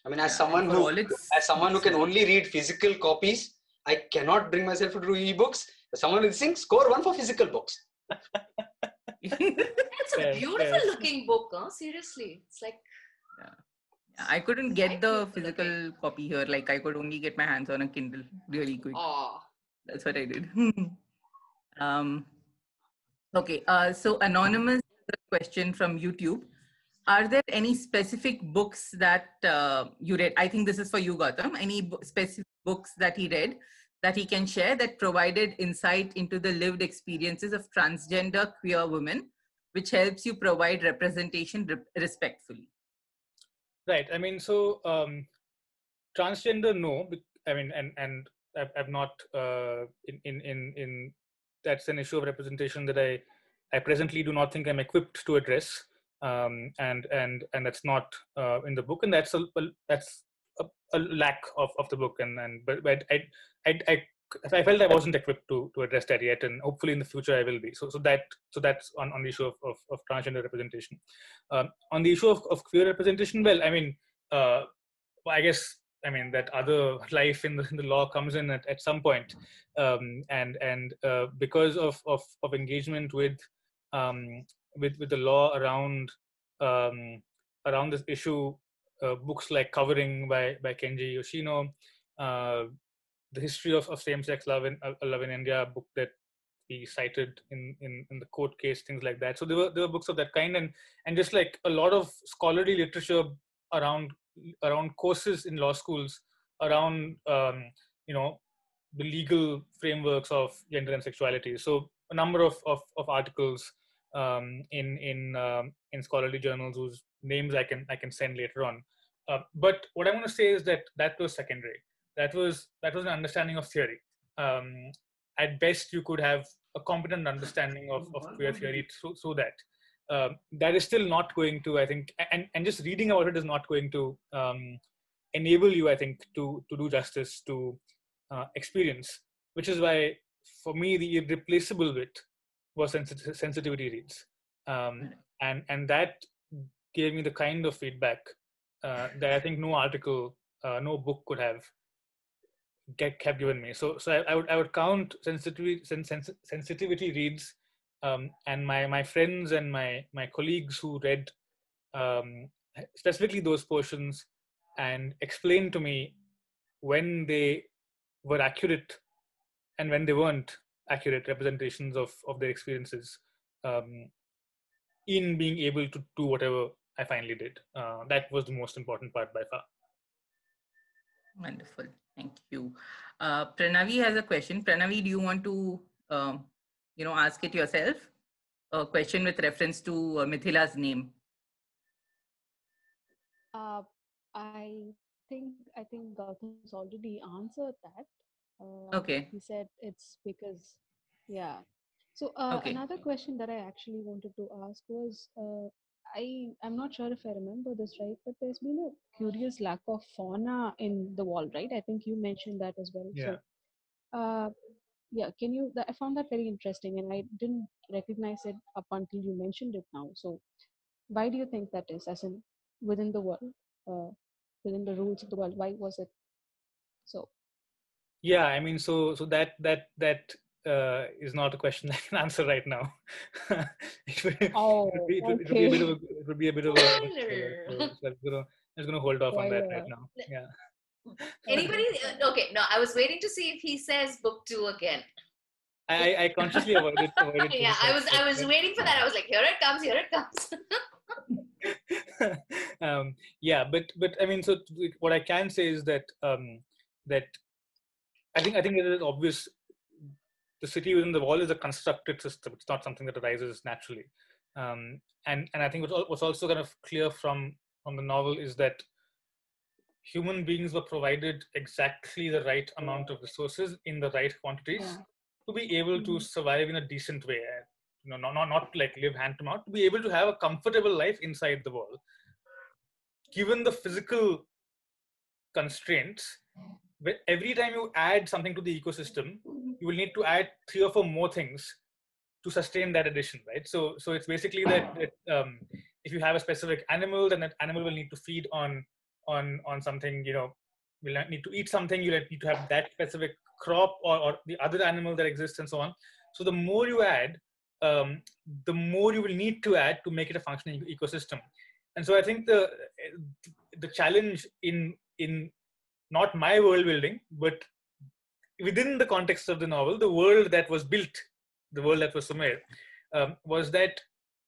I mean, as someone who as someone who can only read physical copies, I cannot bring myself to do ebooks. As someone listening, score one for physical books. it's a beautiful looking book, huh? Seriously, it's like I couldn't get the physical copy here. Like I could only get my hands on a Kindle really quick. Oh. That's what I did. um, okay. Uh, so anonymous question from YouTube. Are there any specific books that uh, you read? I think this is for you, Gautam. Any specific books that he read that he can share that provided insight into the lived experiences of transgender queer women, which helps you provide representation re- respectfully? Right. I mean, so um, transgender, no. I mean, and and I've, not uh, in in in in that's an issue of representation that I I presently do not think I'm equipped to address. Um, and and and that's not uh, in the book, and that's a that's a, a lack of, of the book, and and but, but I, I I I felt I wasn't equipped to to address that yet, and hopefully in the future I will be. So so that so that's on, on the issue of, of, of transgender representation. Um, on the issue of, of queer representation, well, I mean, uh, I guess I mean that other life in the, in the law comes in at, at some point, um, and and uh, because of, of of engagement with um, with with the law around um, around this issue, uh, books like Covering by by Kenji Yoshino, uh, the history of, of same-sex love in uh, love in India, book that we cited in, in in the court case, things like that. So there were there were books of that kind, and and just like a lot of scholarly literature around around courses in law schools around um, you know the legal frameworks of gender and sexuality. So a number of of, of articles um, in in um, in scholarly journals whose names I can I can send later on. Uh, but what I want to say is that that was secondary. That was that was an understanding of theory. Um, at best, you could have a competent understanding of, of queer theory through, through that uh, that is still not going to i think and, and just reading about it is not going to um, enable you i think to to do justice to uh, experience which is why for me the irreplaceable bit was sensit- sensitivity reads um, and and that gave me the kind of feedback uh, that i think no article uh, no book could have get, kept given me so so I, I, would i would count sensitivity sens- sensitivity reads um, and my my friends and my my colleagues who read um, specifically those portions and explained to me when they were accurate and when they weren't accurate representations of of their experiences um, in being able to do whatever I finally did. Uh, that was the most important part by far. Wonderful. Thank you. Uh, Pranavi has a question. Pranavi, do you want to um, you know, ask it yourself. A question with reference to uh, Mithila's name. Uh, I think I think Gautam's already answered that. Uh, okay. He said it's because, yeah. So uh, okay. another question that I actually wanted to ask was, uh, I I'm not sure if I remember this right, but there's been a curious lack of fauna in the wall, right? I think you mentioned that as well. Yeah. So, uh, yeah can you i found that very interesting and i didn't recognize it up until you mentioned it now so why do you think that is as in within the world uh, within the rules of the world why was it so yeah i mean so so that that that uh, is not a question I can answer right now. it, would, oh, it, would be, okay. it, would be a bit of a, it would be a bit of a. so, so I'm gonna, I'm gonna hold off on that right now. Yeah. Anybody? Uh, okay, no, I was waiting to see if he says book two again. I, I consciously avoided. avoided yeah, I was I was waiting for that. I was like, here it comes, here it comes. um, yeah, but but I mean, so what I can say is that um, that I think I think it is obvious. The city within the wall is a constructed system. It's not something that arises naturally. Um, and and I think what's, also kind of clear from from the novel is that human beings were provided exactly the right amount of resources in the right quantities yeah. to be able to mm-hmm. survive in a decent way you know not, not, not like live hand to mouth to be able to have a comfortable life inside the wall, given the physical constraints every time you add something to the ecosystem you will need to add three or four more things to sustain that addition right? So so it's basically that, that um, if you have a specific animal then that animal will need to feed on on on something you know will need to eat something. You need to have that specific crop or, or the other animal that exists and so on. So the more you add um, the more you will need to add to make it a functioning ecosystem. And so i think the the challenge in in not my world building but within the context of the novel the world that was built the world that was Sumer, um, was that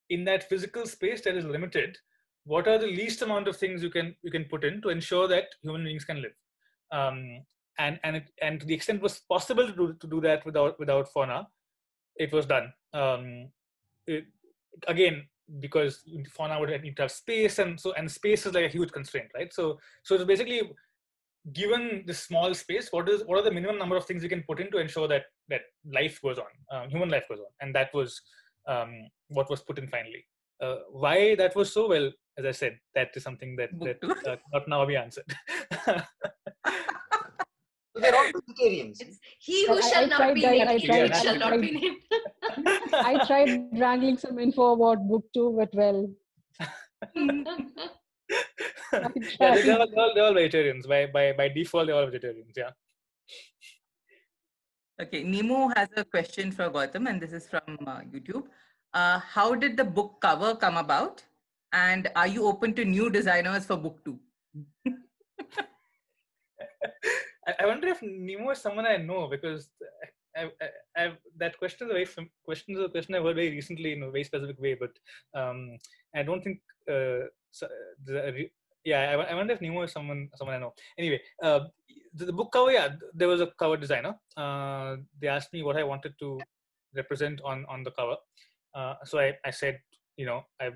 in that physical space that is limited what are the least amount of things you can you can put in to ensure that human beings can live? Um, and and it, and to the extent it was possible to do to do that without without fauna it was done. Um, it, again because fauna would need to have space and so and space is like a huge constraint right? So so it's basically given this small space what is what are the minimum number of things you can put in to ensure that that life goes on uh, human life goes on and that was um, what was put in finally uh, why that was so well, as I said, that is something that, that uh, not now be answered. they're all vegetarians. It's he who shall I not be named, I tried, shall not be named. I tried wrangling some info about book two, but well. yeah, they're all, they're, all, they're all vegetarians. By, by, by default, they're all vegetarians. Yeah. Okay, Nemo has a question for Gautam, and this is from uh, YouTube. Uh, how did the book cover come about? And are you open to new designers for book two? I wonder if Nemo is someone I know because I, I, I've, that question is a very question is a question I've heard very recently in a very specific way, but um, I don't think uh, so, yeah, I, wonder if Nemo is someone someone I know. Anyway, uh, the, the, book cover, yeah, there was a cover designer. Uh, they asked me what I wanted to represent on on the cover, uh, so I, I said, you know, I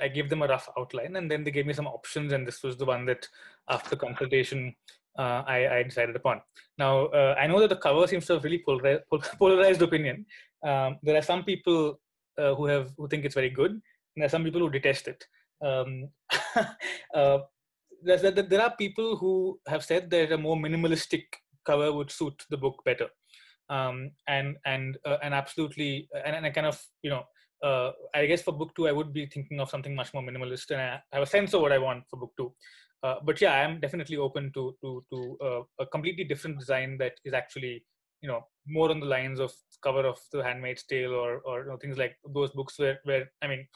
I gave them a rough outline, and then they gave me some options, and this was the one that, after consultation, uh, I, I, decided upon. Now, uh, I know that the cover seems to have really polarized, polarized opinion. Um, there are some people uh, who have who think it's very good, and there are some people who detest it. Um, uh, there, are people who have said that a more minimalistic cover would suit the book better, um, and and uh, and absolutely, and, and I kind of you know uh, I guess for book two, I would be thinking of something much more minimalist, and I have a sense of what I want for book two. Uh, but yeah, I am definitely open to to to uh, a completely different design that is actually you know more on the lines of cover of the Handmaid's Tale or or you know, things like those books where where I mean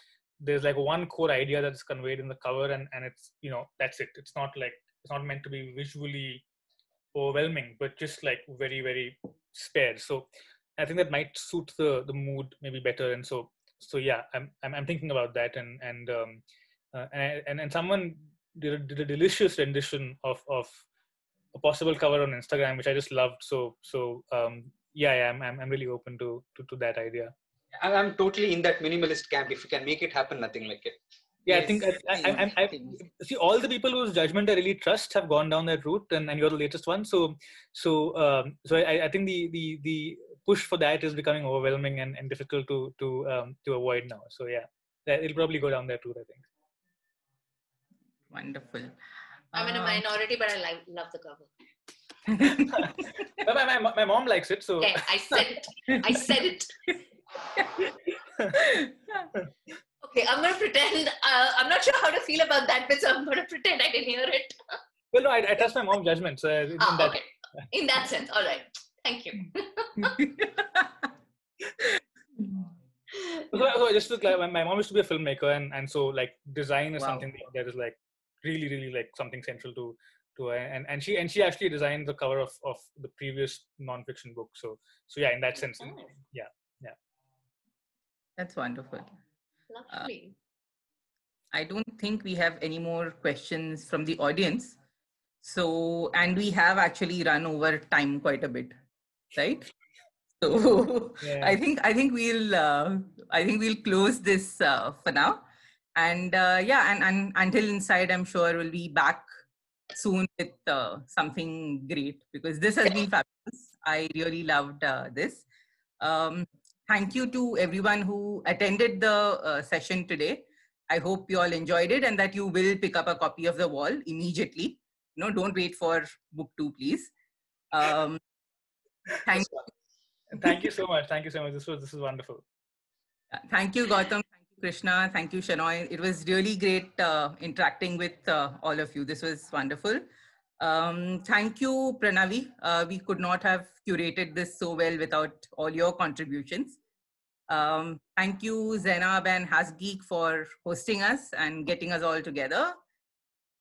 there's like one core idea that's conveyed in the cover and and it's you know that's it. It's not like it's not meant to be visually overwhelming, but just like very very spare. So I think that might suit the the mood maybe better. And so so yeah, I'm I'm, I'm thinking about that and and um, uh, and, and and someone did a, did a delicious rendition of of a possible cover on Instagram, which I just loved. So so um, yeah, yeah I'm, I'm I'm really open to to, to that idea. I'm totally in that minimalist camp. If you can make it happen, nothing like it. Yeah, yes. I think I, I, I, I, see all the people whose judgment I really trust have gone down that route, and, and you're the latest one. So, so, um, so I, I think the the the push for that is becoming overwhelming and, and difficult to to um, to avoid now. So yeah, it'll probably go down that route. I think. Wonderful. I'm in a uh, minority, but I like, love the cover. my, my, my mom likes it, so. Okay, I said it. I said it. okay, I'm going to pretend. Uh, I'm not sure how to feel about that but so I'm going to pretend I didn't hear it. well, no, I, I trust my mom's judgment. So in ah, that, okay. In that sense, all right. Thank you. so, so just to clarify, my mom used to be a filmmaker, and, and so like design is wow. something that is like really really like something central to to her. and and she and she actually designed the cover of of the previous nonfiction book so so yeah in that sense oh. yeah yeah that's wonderful. Lovely uh, i don't think we have any more questions from the audience. So and we have actually run over time quite a bit right? So yeah. i think i think we'll uh, i think we'll close this uh, for now. And uh, yeah and, and Anthill Inside i'm sure we'll be back soon with uh, something great because this has been fabulous. I really loved uh, this. Um, thank you to everyone who attended the uh, session today i hope you all enjoyed it and that you will pick up a copy of the wall immediately no don't wait for book two please um, thank you thank you so much thank you so much this was this is wonderful thank you gautam Thank you, Krishna. Thank you, Shenoy. It was really great uh, interacting with uh, all of you. This was wonderful. Um, thank you, Pranavi. Uh, we could not have curated this so well without all your contributions. Um, thank you, Zainab and HasGeek for hosting us and getting us all together.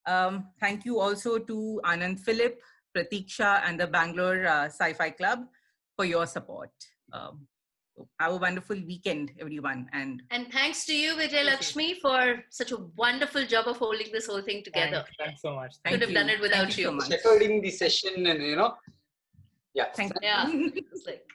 Um, thank you also to Anand Philip, Pratiksha, and the Bangalore uh, Sci-Fi Club for your support. Um, have a wonderful weekend, everyone. And and thanks to you, Vijay Lakshmi, for such a wonderful job of holding this whole thing together. Thanks, thanks so much. Thank Could you. have done it without Thank you. you. So Shepherding the session and you know, yeah. Thank yeah. it's like